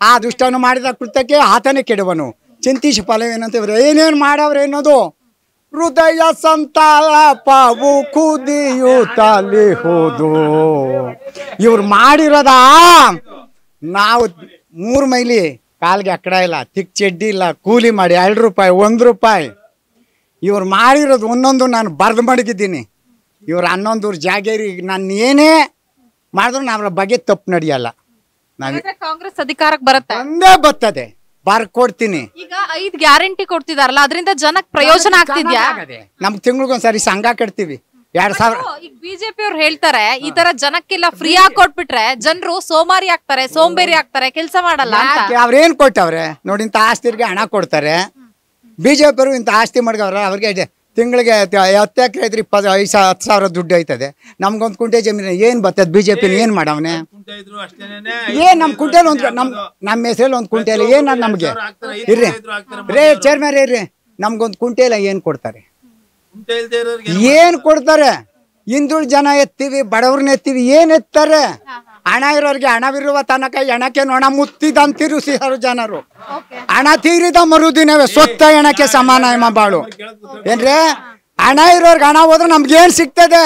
ಆ ದುಷ್ಟನು ಮಾಡಿದ ಕೃತ್ಯಕ್ಕೆ ಆತನೇ ಕೆಡುವನು. ಚಿಂತಿಸಿ ಫಲವೇನಂತ ಇವ್ರು, ಏನೇನು ಮಾಡವ್ರೆ ಅನ್ನೋದು. ಹೃದಯ ಸಂತಾಪವು ತಲೆ ಹೋದು. ಇವ್ರು ಮಾಡಿರೋದ? ನಾವು ಮೂರು ಮೈಲಿ ಕಾಲ್ಗೆ ಅಕ್ಕಡ ಇಲ್ಲ ತಿಕ್ ಚಡ್ಡಿ ಇಲ್ಲ ಕೂಲಿ ಮಾಡಿ ಎರಡು ರೂಪಾಯಿ ಒಂದು ರೂಪಾಯಿ. ಇವ್ರು ಮಾಡಿರೋದು ಒಂದೊಂದು ನಾನು ಬರೆದು ಮಡಗಿದ್ದೀನಿ. ಇವ್ರು ಹನ್ನೊಂದು ಜಾಗೇರಿ ನಾನು ಏನೇ ಮಾಡಿದ್ರು ನಮ್ಮ ಬಗ್ಗೆ ತಪ್ಪು ನಡೆಯಲ್ಲ. ಕಾಂಗ್ರೆಸ್ ಅಧಿಕಾರಕ್ಕೆ ಬರುತ್ತೆ? ಒಂದೇ ಬರ್ತದೆ. ಬರ್ಕೊಡ್ತೀನಿ ಈಗ ಐದ್ ಗ್ಯಾರಂಟಿ ಕೊಡ್ತಿದಾರಲ್ಲ ಅದರಿಂದ ಜನಕ್ಕೆ ಪ್ರಯೋಜನ ಆಗ್ತಿದ್ಯಾ? ನಮ್ಗೆ ತಿಂಗಳಿಗೊಂದ್ಸರಿ ಸಂಘ ಕಟ್ತೀವಿ. ಎರಡು ಸಾವಿರ ಈಗ ಬಿಜೆಪಿ ಅವ್ರು ಹೇಳ್ತಾರೆ ಈ ತರ ಜನಕ್ಕೆಲ್ಲ ಫ್ರೀ ಆಗಿ ಕೊಟ್ಬಿಟ್ರೆ ಜನರು ಸೋಮಾರಿ ಆಗ್ತಾರೆ ಸೋಂಬೇರಿ ಆಗ್ತಾರೆ ಕೆಲಸ ಮಾಡಲ್ಲ ಅವ್ರೇನ್ ಕೊಟ್ಟವ್ರೆ? ನೋಡಿ ಇಂಥ ಆಸ್ತಿರ್ಗೆ ಹಣ ಕೊಡ್ತಾರೆ. ಬಿಜೆಪಿಯವರು ಇಂತ ಆಸ್ತಿ ಮಾಡ್ಕವ್ರ ಅವ್ರಿಗೆ ತಿಂಗಳಿಗೆ ಹತ್ತು ಎಕರೆ ಐತ್ರಿ ಇಪ್ಪತ್ತು ಐದು ಸಾವಿರ ಹತ್ತು ಸಾವಿರ ದುಡ್ಡು ಐತದೆ. ನಮ್ಗೊಂದು ಕುಂಟೆ ಜಮೀನು ಏನು ಬರ್ತದೆ ಬಿ ಜೆ ಪಿನ ಏನು ಮಾಡವನೆ? ಏನ್ ನಮ್ಮ ಕುಂಟೆಲಿ ಒಂದು ನಮ್ಮ ನಮ್ಮ ಹೆಸರಲ್ಲಿ ಒಂದು ಕುಂಟೆಲಿ ಏನು ನಮಗೆ? ಇರ್ರಿ. ರೇ ಚೇರ್ಮನ್ ಇರ್ರಿ. ನಮ್ಗೊಂದು ಕುಂಟೆಲ ಏನು ಕೊಡ್ತಾರೆ? ಏನು ಕೊಡ್ತಾರೆ? ಹಿಂದುಳ ಜನ ಎತ್ತೀವಿ ಬಡವ್ರನ್ನ ಎತ್ತೀವಿ ಏನ್ ಎತ್ತಾರೆ? ಹಣ ಇರೋರಿಗೆ ಹಣವಿರುವ ತನಕ ಎಣಕೆ ನೋಣ ಮುತ್ತಿದ ಮುತ್ತಿದಂತಿರು ಸಿಹರು ಜನರು. ಹಣ ತೀರಿದ ಮರುದಿನವೇ ಸ್ವತ್ತ ಎಣಕ್ಕೆ ಸಮಾನ ಎಮ್ಮ ಬಾಳು. ಏನ್ರಿ? ಹಣ ಇರೋರ್ಗೆ ಹಣ ಹೋದ್ರೆ ನಮ್ಗೆ ಏನ್ ಸಿಗ್ತದೆ